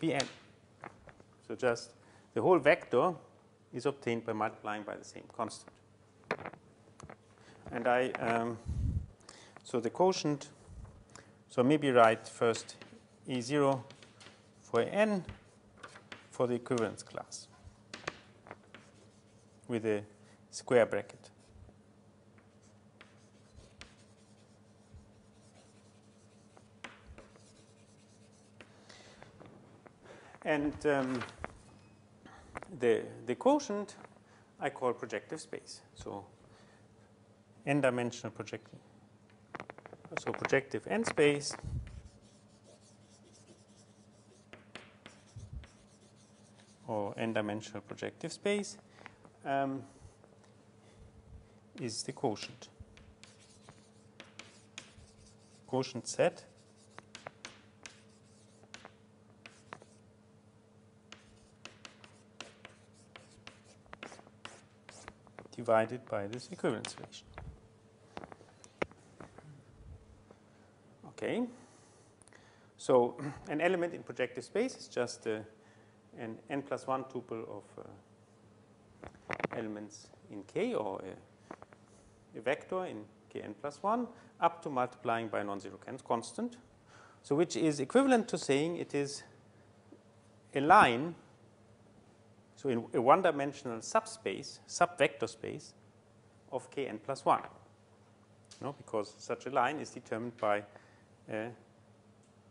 bn. So just the whole vector is obtained by multiplying by the same constant. And I, um, so the quotient, so maybe write first E0 for n for the equivalence class with a square bracket. And um, the, the quotient I call projective space. So n-dimensional projective. So projective n space or n-dimensional projective space um, is the quotient. Quotient set divided by this equivalence relation. Okay. So an element in projective space is just uh, an n plus 1 tuple of uh, elements in K or a, a, vector in Kn plus 1 up to multiplying by a non-zero constant. So which is equivalent to saying it is a line, so in a one-dimensional subspace, subvector space of Kn plus 1. No, because such a line is determined by uh,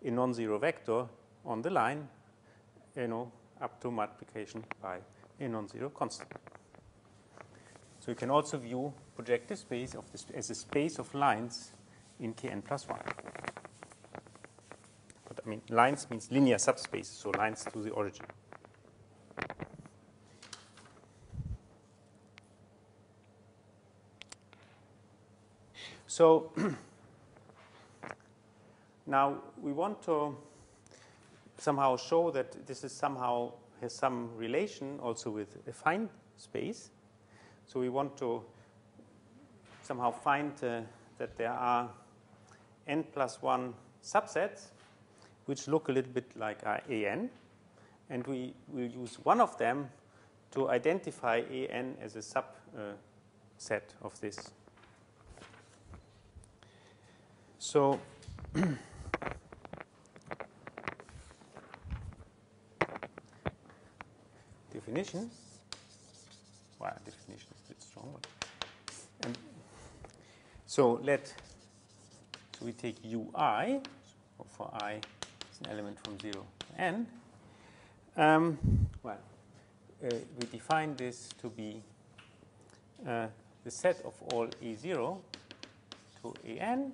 a non-zero vector on the line, you know, up to multiplication by a non-zero constant. So you can also view projective space of this as a space of lines in Kn plus 1. But I mean, lines means linear subspace, so lines to the origin. So now we want to somehow show that this is somehow has some relation also with a affine space. So we want to somehow find uh, that there are n plus 1 subsets which look a little bit like an, and we will use one of them to identify an as a subset of this. So definition. Well, definition is a bit strong. And so let so we take ui for i is an element from 0 to n. Um, well, uh, we define this to be uh, the set of all A0 to AN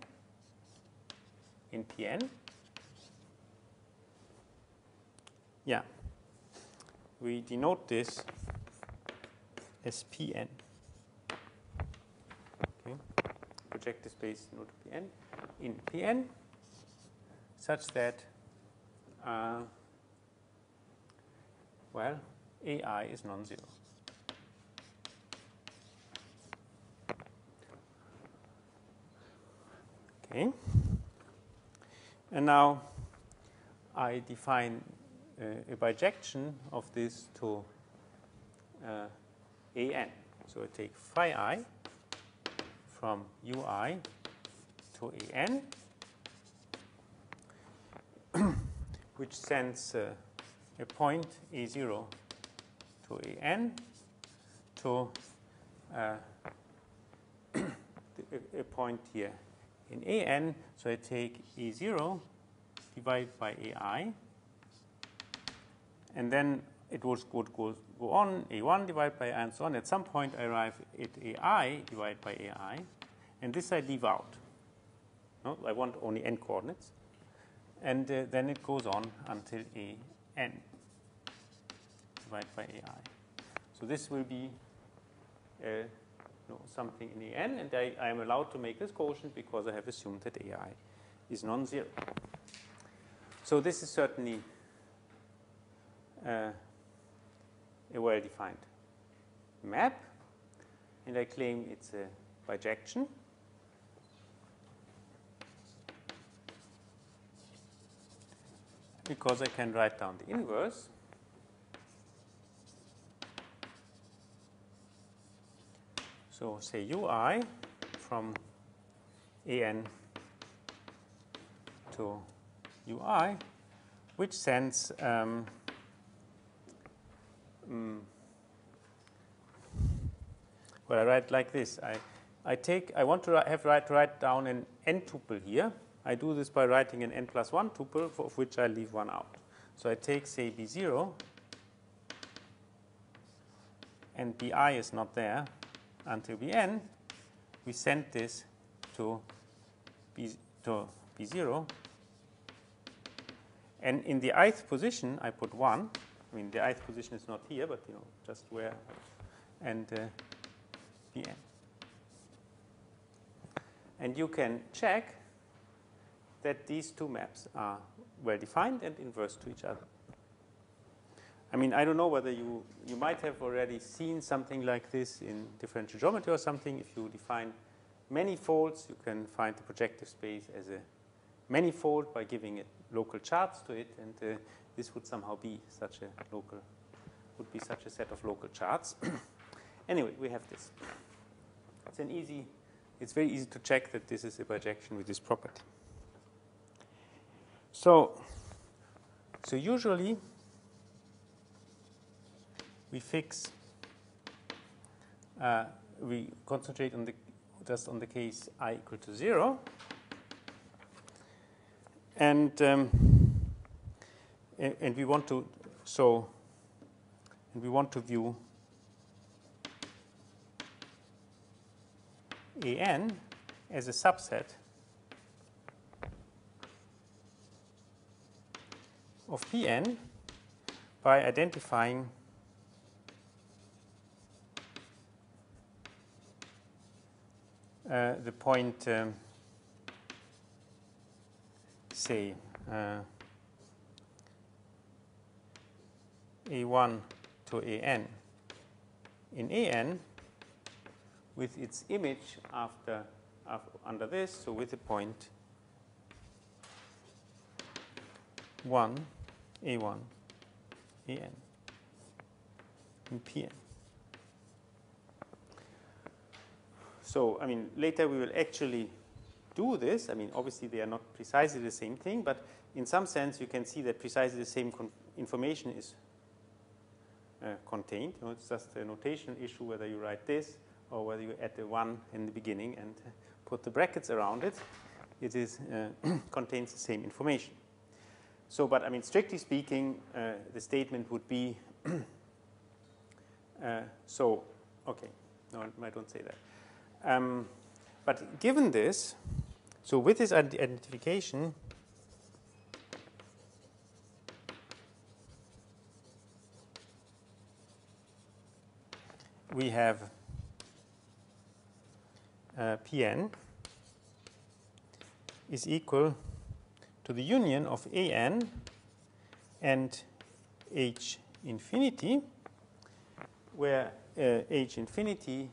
in Pn. Yeah, we denote this as Pn. Okay, projective space denoted Pn in Pn such that uh, well AI is non-zero. Okay. And now I define uh, a bijection of this to uh, an. So I take phi i from ui to an, which sends uh, a point a0 to an to uh, a point here in an. So I take a0 divided by ai, and then it would, would go, go on a1 divided by and so on. At some point, I arrive at ai divided by ai, and this I leave out. No, I want only n coordinates. And uh, then it goes on until a n divided by ai. So this will be uh, something in an, and I, I am allowed to make this quotient because I have assumed that ai is non-zero. So this is certainly uh, a well-defined map, and I claim it's a bijection. Because I can write down the inverse. So say ui from an to ui, which sends um, um, well, I write like this. I, I take, I want to have write, write down an n tuple here. I do this by writing an n plus 1 tuple, of which I leave one out. So I take, say, b0, and bi is not there until bn. We send this to, b, to b0. And in the ith position, I put 1. I mean, the ith position is not here, but, you know, just where, and uh, bn. And you can check that these two maps are well defined and inverse to each other. I mean, I don't know whether you, you might have already seen something like this in differential geometry or something. If you define manifolds, you can find the projective space as a manifold by giving it local charts to it, and uh, this would somehow be such a local, would be such a set of local charts. anyway, we have this. It's an easy, it's very easy to check that this is a bijection with this property. So, so usually we fix, uh, we concentrate on the just on the case i equal to zero, and um, and we want to so and we want to view an as a subset of Pn by identifying uh, the point, um, say, uh, A1 to AN. In AN, with its image after, after under this, so with the point 1 a1, an, and pn. So, I mean, later we will actually do this. I mean, obviously they are not precisely the same thing, but in some sense you can see that precisely the same information is contained. You know, it's just a notation issue whether you write this or whether you add the 1 in the beginning and put the brackets around it. It is, uh, contains the same information. So, but I mean, strictly speaking, uh, the statement would be uh, so, okay. no, I don't say that. Um, but given this, so with this identification, we have uh, Pn is equal to the union of An and H infinity, where uh, H infinity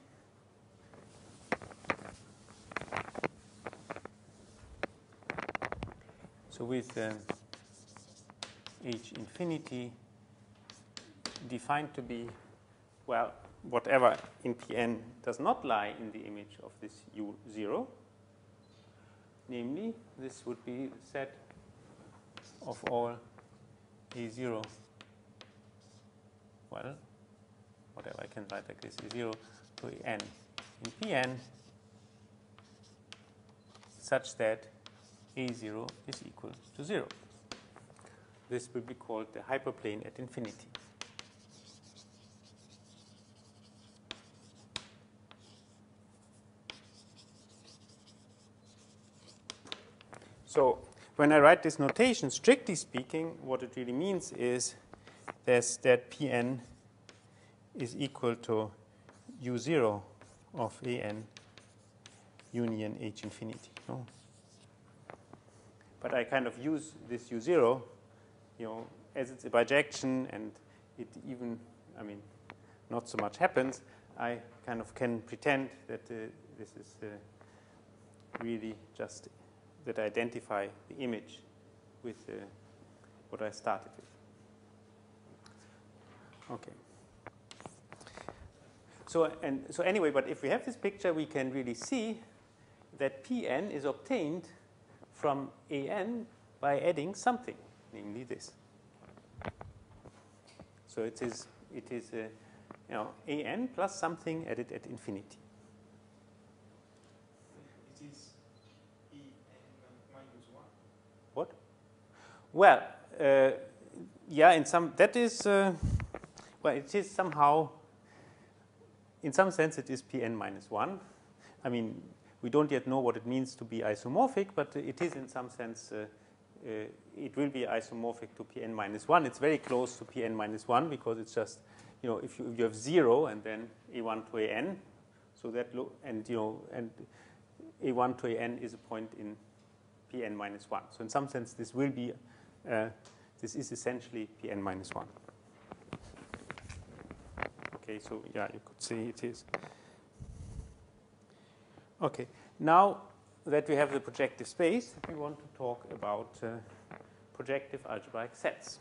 so with uh, H infinity defined to be, well, whatever in Pn does not lie in the image of this U0, namely, this would be the set of all A0, well, whatever I can write like this, A0 to An in Pn such that A0 is equal to 0. This will be called the hyperplane at infinity. So when I write this notation, strictly speaking, what it really means is that Pn is equal to U0 of An union H infinity. No? But I kind of use this U0, you know, as it's a bijection and it even, I mean, not so much happens, I kind of can pretend that uh, this is uh, really just that I identify the image with uh, what I started with. Okay. So, and, so anyway, but if we have this picture, we can really see that Pn is obtained from An by adding something, namely this. So it is, it is uh, you know, An plus something added at infinity. Well, uh, yeah, in some, that is, uh, well, it is somehow, in some sense, it is Pn minus 1. I mean, we don't yet know what it means to be isomorphic, but it is in some sense, uh, uh it will be isomorphic to Pn minus 1. It's very close to Pn minus 1 because it's just, you know, if you, if you have 0 and then A1 to An, so that, and, you know, and A1 to An is a point in Pn minus 1. So in some sense, this will be this is essentially Pn minus 1. Okay, so yeah, you could say it is. Okay, now that we have the projective space, we want to talk about uh, projective algebraic sets.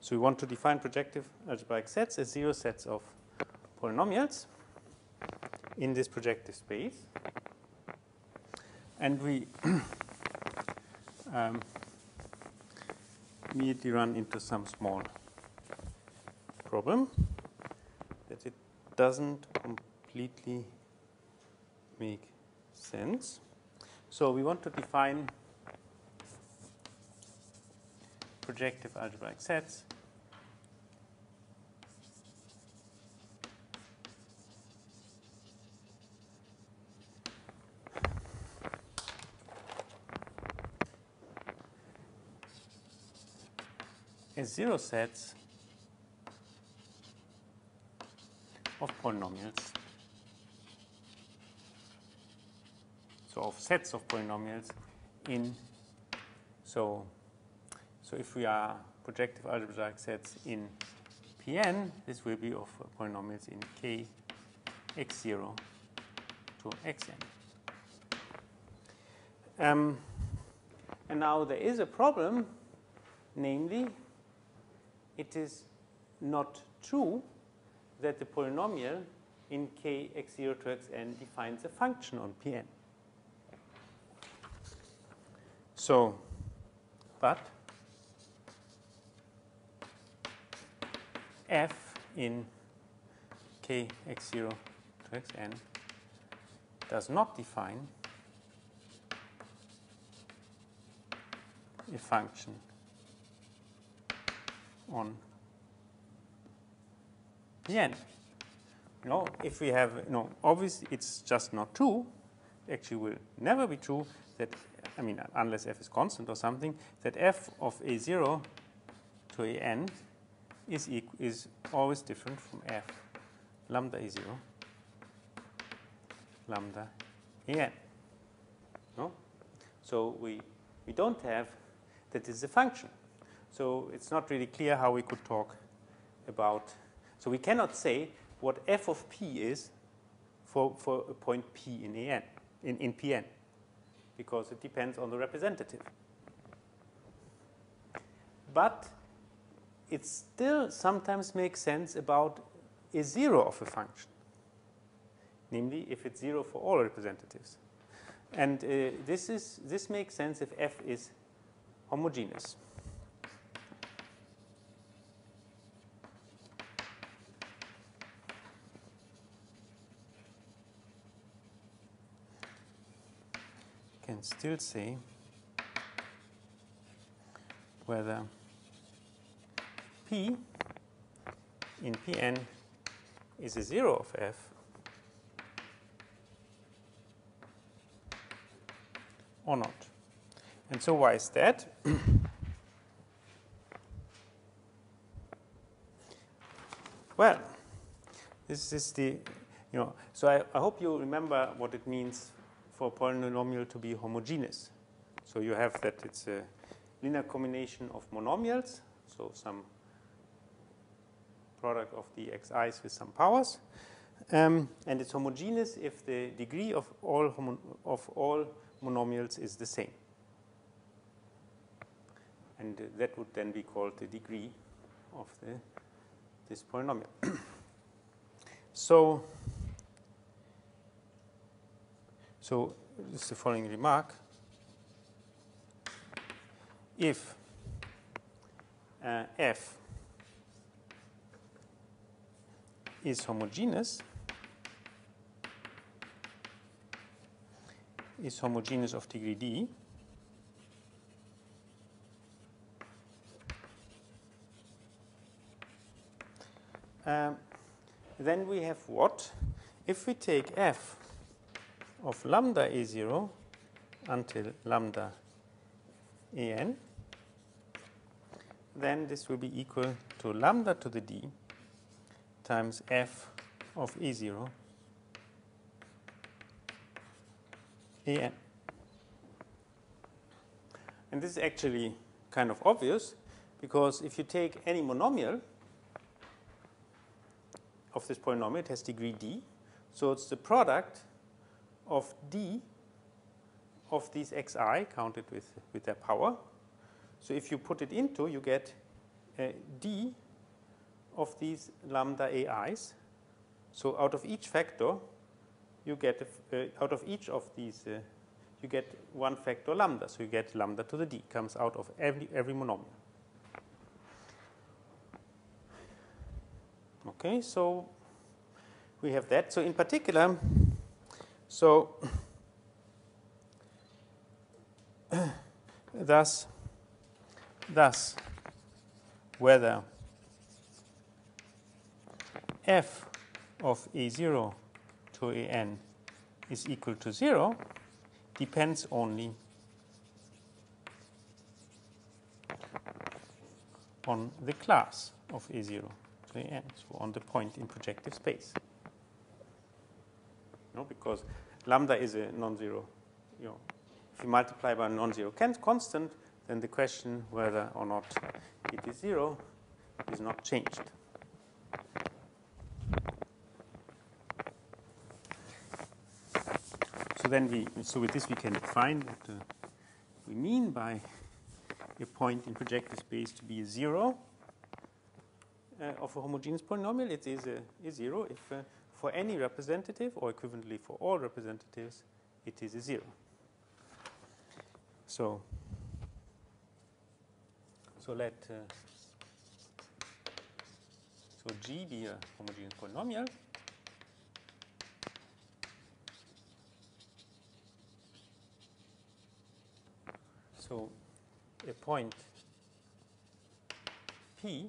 So we want to define projective algebraic sets as zero sets of polynomials in this projective space. And we um, immediately run into some small problem that it doesn't completely make sense. So we want to define projective algebraic sets zero sets of polynomials. So of sets of polynomials in so so if we are projective algebraic sets in Pn, this will be of polynomials in k x0 to xn. Um, and now there is a problem, namely it is not true that the polynomial in k x0 to xn defines a function on Pn. So, but f in k x0 to xn does not define a function on Pn. you know, if we have, you know, obviously it's just not true, actually will never be true that, I mean, unless f is constant or something, that f of a0 to an is, is always different from f lambda a0 lambda an. No? So we, we don't have that is a function. So it's not really clear how we could talk about. So we cannot say what f of p is for, for a point p in an, in, in pn, because it depends on the representative. But it still sometimes makes sense about a zero of a function, namely if it's zero for all representatives. And uh, this, is, this makes sense if f is homogeneous. Can still say whether P in Pn is a zero of f or not. And so why is that? well, this is the, you know, so I, I hope you remember what it means for a polynomial to be homogeneous. So you have that it's a linear combination of monomials, so some product of the xi's with some powers. Um, and it's homogeneous if the degree of all, of all monomials is the same. And that would then be called the degree of the, this polynomial. so, so is the following remark. If uh, f is homogeneous, is homogeneous of degree d, um, then we have what? If we take f of lambda a0 until lambda an, then this will be equal to lambda to the d times f of a0 an. And this is actually kind of obvious because if you take any monomial of this polynomial, it has degree d. So it's the product of d of these xi counted with, with their power. So if you put it into, you get uh, d of these lambda ai's. So out of each factor, you get, uh, out of each of these, uh, you get one factor lambda. So you get lambda to the d, comes out of every, every monomial. Okay, so we have that. So in particular, so thus, thus, whether f of a0 to an is equal to 0 depends only on the class of a0 to an, so on the point in projective space. No, because lambda is a non-zero, you know, if you multiply by a non-zero constant, then the question whether or not it is zero is not changed. So then we, so with this we can define what uh, we mean by a point in projective space to be a zero uh, of a homogeneous polynomial. It is a, a zero if uh, for any representative or equivalently for all representatives, it is a zero. So, so let uh, so G be a homogeneous polynomial. So a point P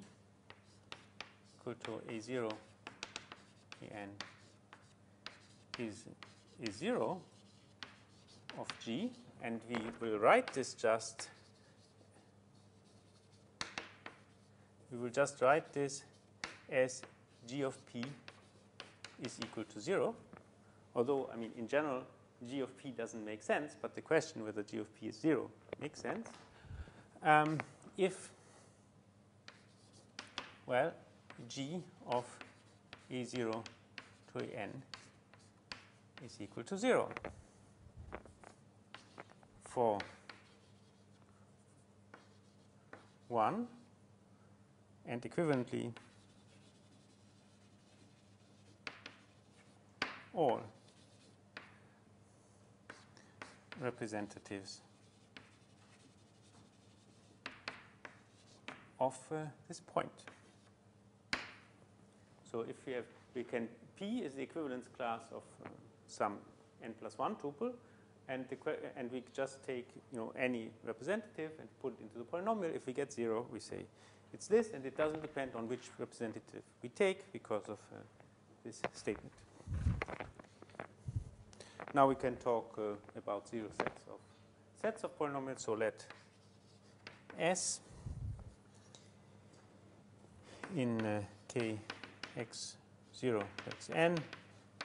equal to A0 Pn is, is 0 of G, and we will write this just, we will just write this as G of P is equal to 0. Although, I mean, in general, G of P doesn't make sense, but the question whether G of P is 0 makes sense. Um, if, well, G of A0 to AN is equal to 0 for 1 and equivalently all representatives of uh, this point. So if we have, we can, P is the equivalence class of uh, some n plus 1 tuple, and, the, and we just take you know, any representative and put it into the polynomial. If we get 0, we say it's this, and it doesn't depend on which representative we take because of uh, this statement. Now we can talk uh, about zero sets of sets of polynomials. So let S in uh, k x0 x n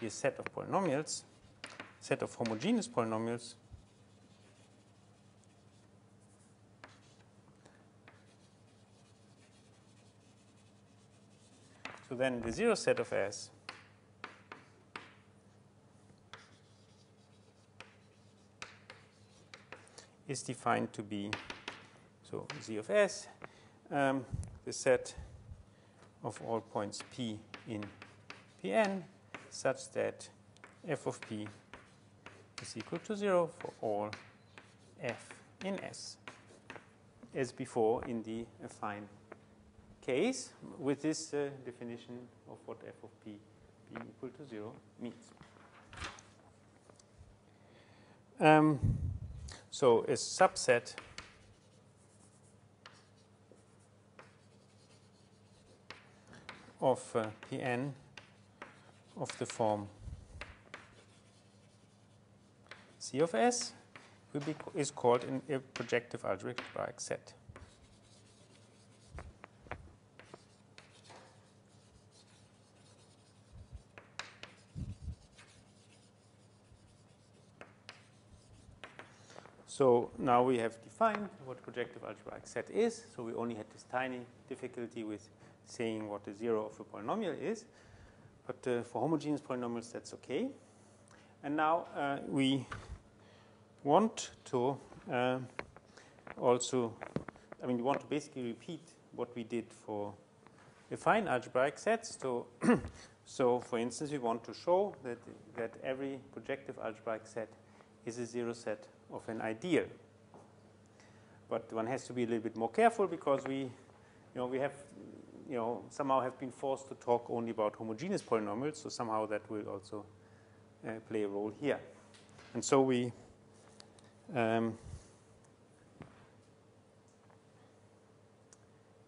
be a set of polynomials, set of homogeneous polynomials So then the zero set of S is defined to be so z of s, um, the set of all points p in Pn such that f of p is equal to 0 for all f in S. As before in the affine case with this uh, definition of what f of p being equal to 0 means. Um, so a subset of uh, Pn of the form C of S will be, is called an, a projective algebraic set. So now we have defined what projective algebraic set is. So we only had this tiny difficulty with saying what the zero of a polynomial is. But uh, for homogeneous polynomials, that's okay. And now uh, we want to uh, also, I mean, we want to basically repeat what we did for affine algebraic sets. So, so for instance, we want to show that, that every projective algebraic set is a zero set of an ideal. But one has to be a little bit more careful because we, you know, we have, you know, somehow have been forced to talk only about homogeneous polynomials. So somehow that will also uh, play a role here. And so we um,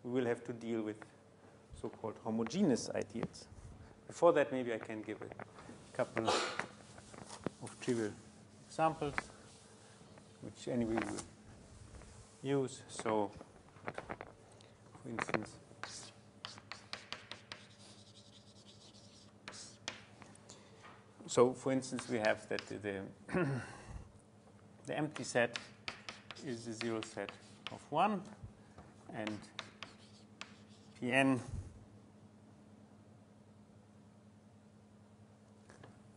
we will have to deal with so-called homogeneous ideals. Before that, maybe I can give a couple of trivial examples which anyway we will use. So, for instance, so for instance, we have that the, the, empty set is the zero set of 1 and Pn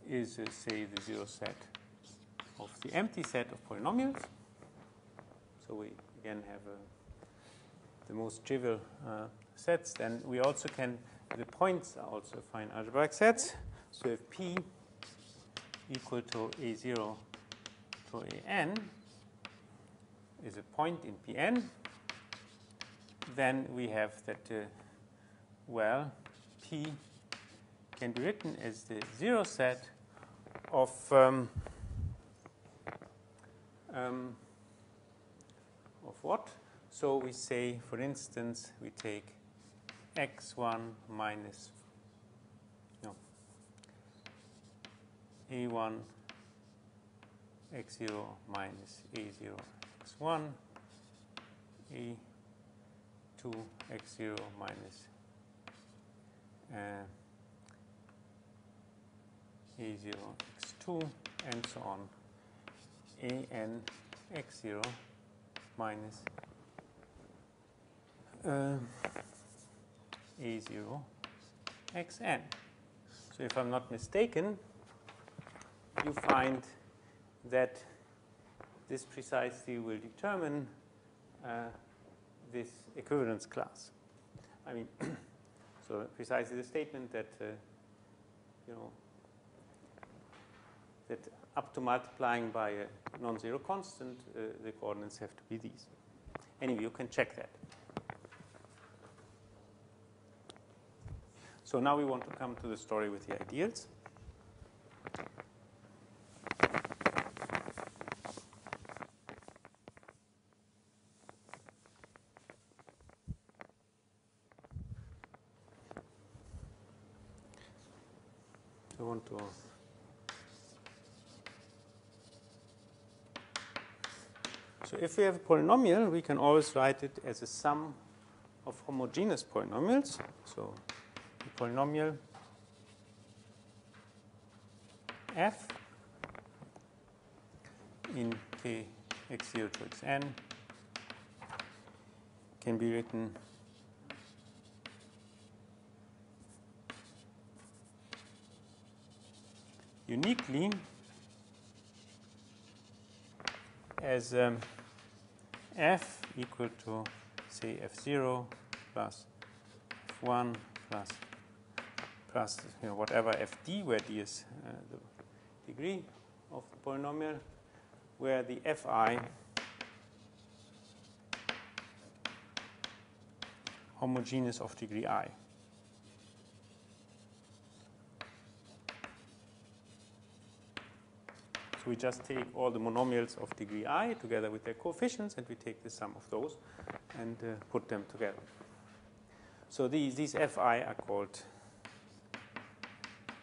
is, uh, say, the zero set of the empty set of polynomials. So we again have a, the most trivial uh, sets. Then we also can, the points are also fine algebraic sets. So if P equal to A0 to AN is a point in Pn, then we have that, uh, well, P can be written as the zero set of um, um, of what? So we say, for instance, we take x1 minus, a1 x0 minus a0 x1 a2 x0 minus uh, a0 x2 and so on an x0 minus uh, a0 xn. So if I'm not mistaken, you find that this precisely will determine uh, this equivalence class. I mean, so precisely the statement that, uh, you know, that up to multiplying by a non-zero constant, uh, the coordinates have to be these. Anyway, you can check that. So now we want to come to the story with the ideals. So I want to So if we have a polynomial, we can always write it as a sum of homogeneous polynomials. So the polynomial f in k x0 to xn can be written uniquely as um, f equal to say f0 plus f1 plus plus you know whatever fd where d is uh, the degree of the polynomial where the fi homogeneous of degree i. we just take all the monomials of degree i together with their coefficients, and we take the sum of those and uh, put them together. So these, these fi are called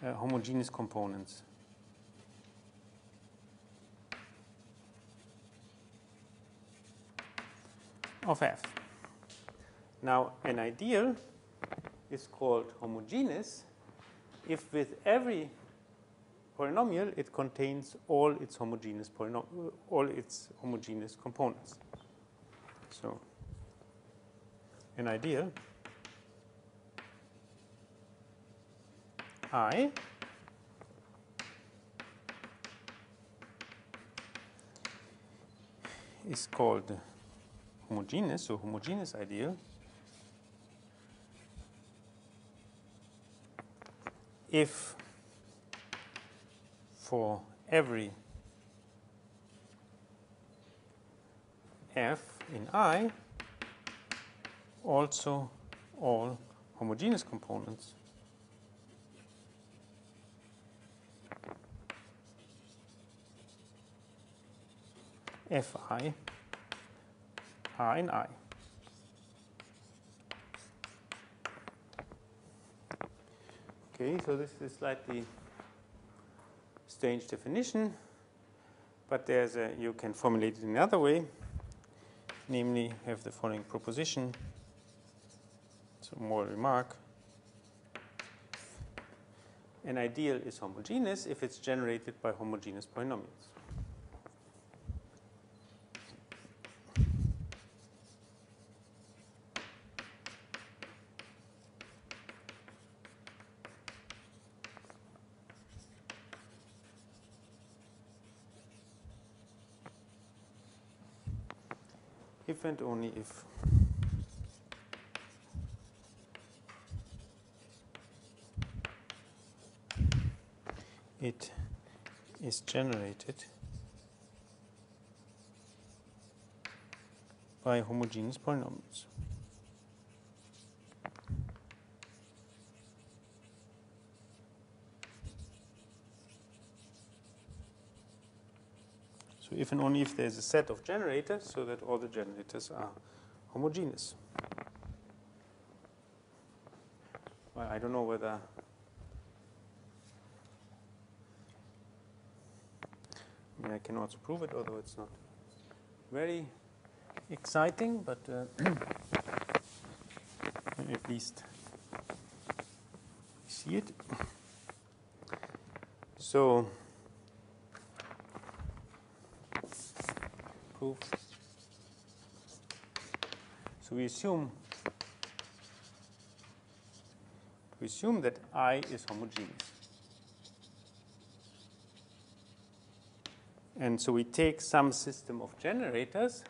uh, homogeneous components. of f. Now, an ideal is called homogeneous if with every polynomial, it contains all its homogeneous all its homogeneous components. So, an ideal I is called homogeneous, so homogeneous ideal if for every f in I also all homogeneous components fi are in I. Okay, so this is slightly strange definition, but there's a, you can formulate it in another way, namely have the following proposition. So more remark. An ideal is homogeneous if it's generated by homogeneous polynomials. Only if it is generated by homogeneous polynomials. If and only if there's a set of generators so that all the generators are homogeneous. Well, I don't know whether I, can also prove it, although it's not very exciting, but uh, at least see it. So, proof. So we assume we assume that I is homogeneous. And so we take some system of generators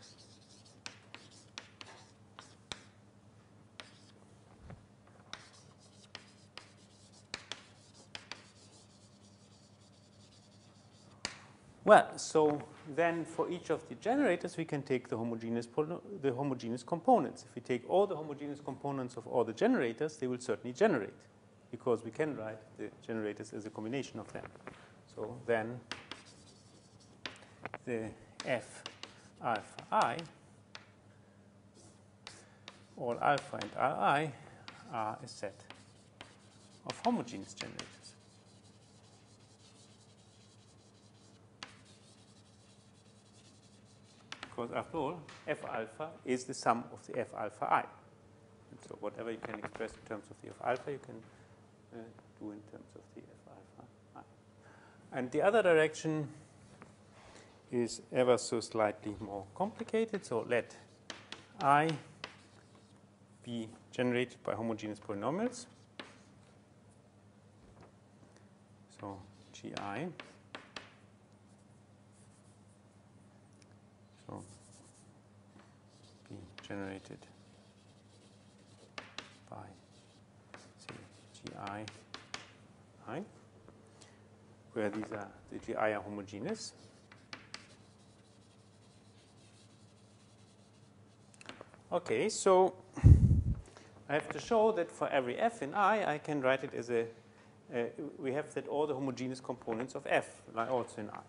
Well, so then for each of the generators, we can take the homogeneous, the homogeneous components. If we take all the homogeneous components of all the generators, they will certainly generate because we can write the generators as a combination of them. So then the F alpha i, all alpha and i are a set of homogeneous generators. Because after all, f alpha is the sum of the f alpha i. And so whatever you can express in terms of the f alpha, you can uh, do in terms of the f alpha i. And the other direction is ever so slightly more complicated. So let i be generated by homogeneous polynomials. So gi generated by say gi i, where these are the gi are homogeneous. Okay, so I have to show that for every f in i, I can write it as a, uh, we have that all the homogeneous components of f lie also in i.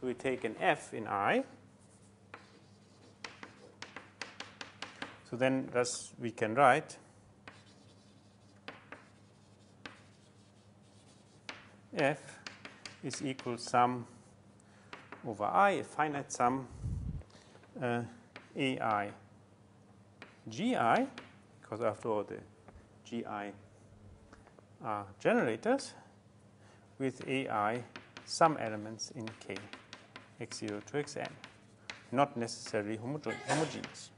So we take an f in i, So then thus we can write f is equal sum over i, a finite sum uh, ai gi, because after all the gi are generators, with ai some elements in k x0 to xn, not necessarily homogeneous.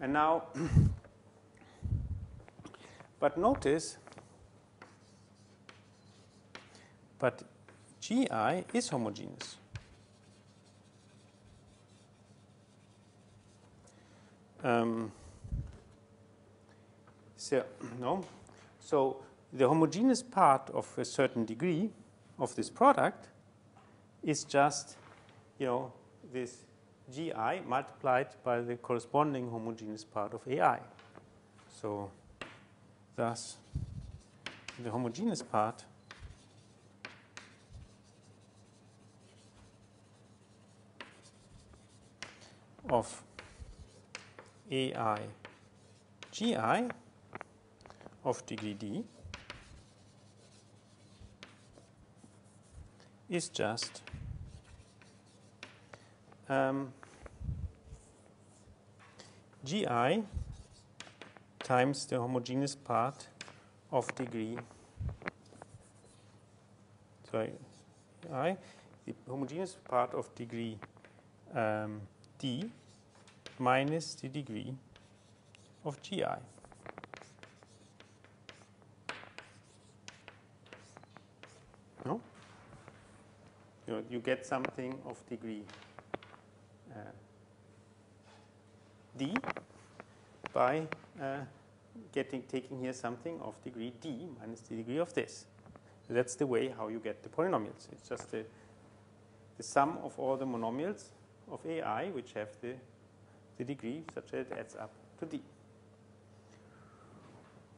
And now, but notice, but GI is homogeneous. Um, so, no. So the homogeneous part of a certain degree of this product is just, you know, this gi multiplied by the corresponding homogeneous part of ai. So thus, the homogeneous part of ai gi of degree d is just um, gi times the homogeneous part of degree. Sorry i the homogeneous part of degree um, d minus the degree of gi no? You, you get something of degree d by uh, getting taking here something of degree d minus the degree of this. That's the way how you get the polynomials. It's just the, the sum of all the monomials of ai which have the, the degree such that it adds up to d.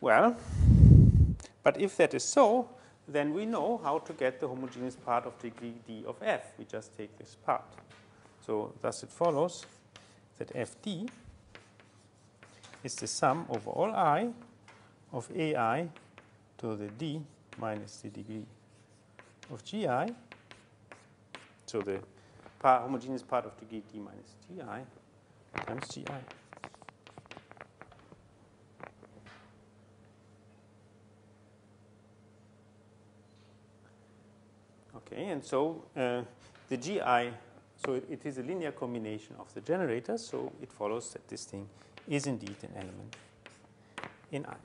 Well, but if that is so, then we know how to get the homogeneous part of degree d of f. We just take this part. So thus it follows that fd is the sum over all i of ai to the d minus the degree of gi. So the homogeneous part of degree d minus gi times gi. Okay, and so uh, the gi, so it, it is a linear combination of the generators, so it follows that this thing is indeed an element in I.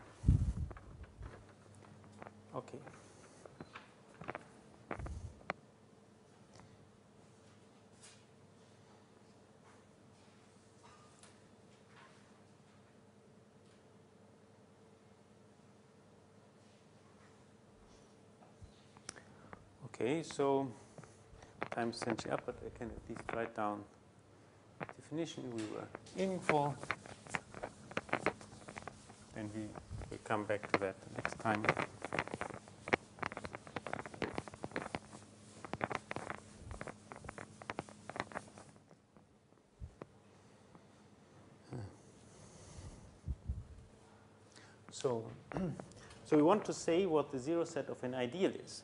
Okay. Okay, so is essentially up, but I can at least write down definition we were aiming for. And we will come back to that next time. So, so we want to say what the zero set of an ideal is.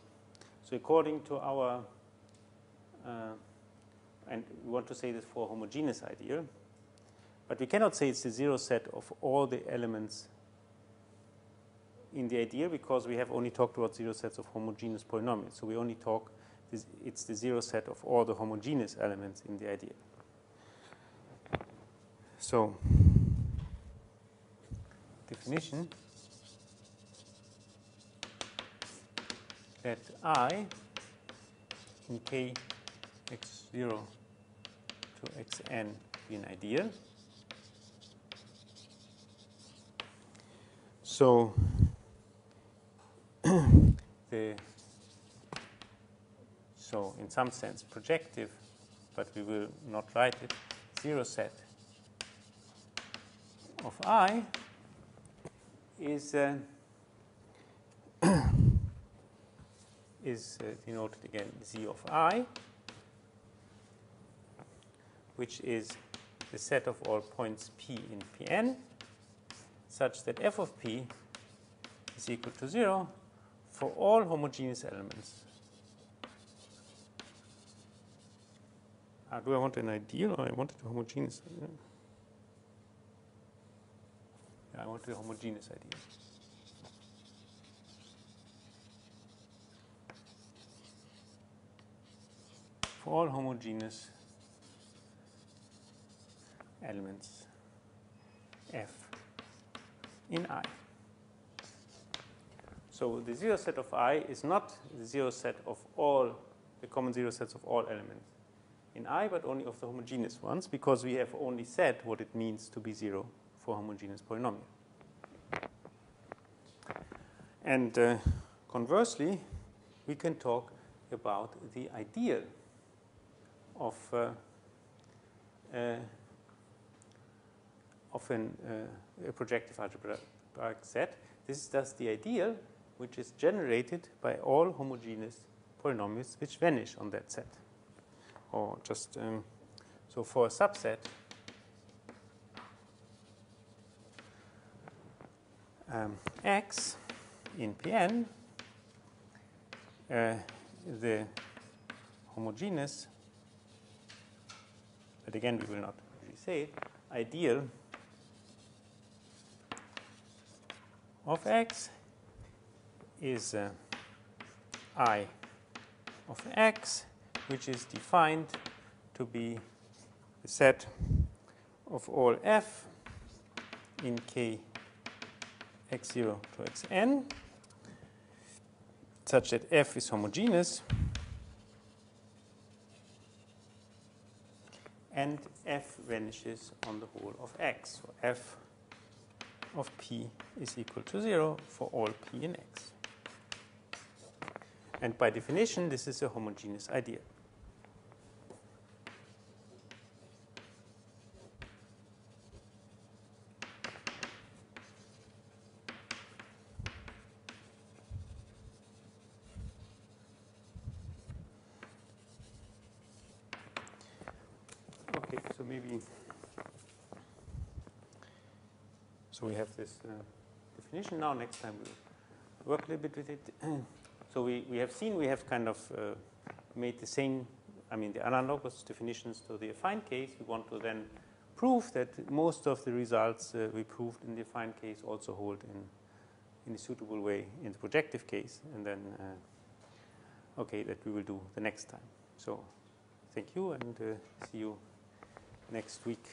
So according to our, uh, and we want to say this for a homogeneous ideal, but we cannot say it's the zero set of all the elements in the ideal because we have only talked about zero sets of homogeneous polynomials. So we only talk, this, it's the zero set of all the homogeneous elements in the ideal. So, definition that I in k x0 to xn be an ideal. So the so in some sense projective, but we will not write it, zero set of I is uh, is uh, denoted again z of i, which is the set of all points p in Pn, such that f of p is equal to 0 for all homogeneous elements. Uh, do I want an ideal or I want it homogeneous? Yeah, I want a homogeneous ideal. for all homogeneous elements f in I. So the zero set of I is not the zero set of all the common zero sets of all elements in I, but only of the homogeneous ones, because we have only said what it means to be zero for homogeneous polynomial. And uh, conversely, we can talk about the ideal of uh, uh, of an, uh, a projective algebraic set. This is thus the ideal which is generated by all homogeneous polynomials which vanish on that set. Or just, um, so for a subset, um, X in Pn, uh, the homogeneous but again, we will not really say it, ideal of x is uh, i of x, which is defined to be the set of all f in k x0 to xn, such that f is homogeneous and f vanishes on the whole of x. So f of p is equal to 0 for all p in x. And by definition, this is a homogeneous idea. Okay, So maybe so we have this uh, definition now. Next time we'll work a little bit with it. so we, we have seen we have kind of uh, made the same, I mean, the analogous definitions to the affine case. We want to then prove that most of the results uh, we proved in the affine case also hold in, in a suitable way in the projective case. And then, uh, okay, that we will do the next time. So thank you and uh, see you next week.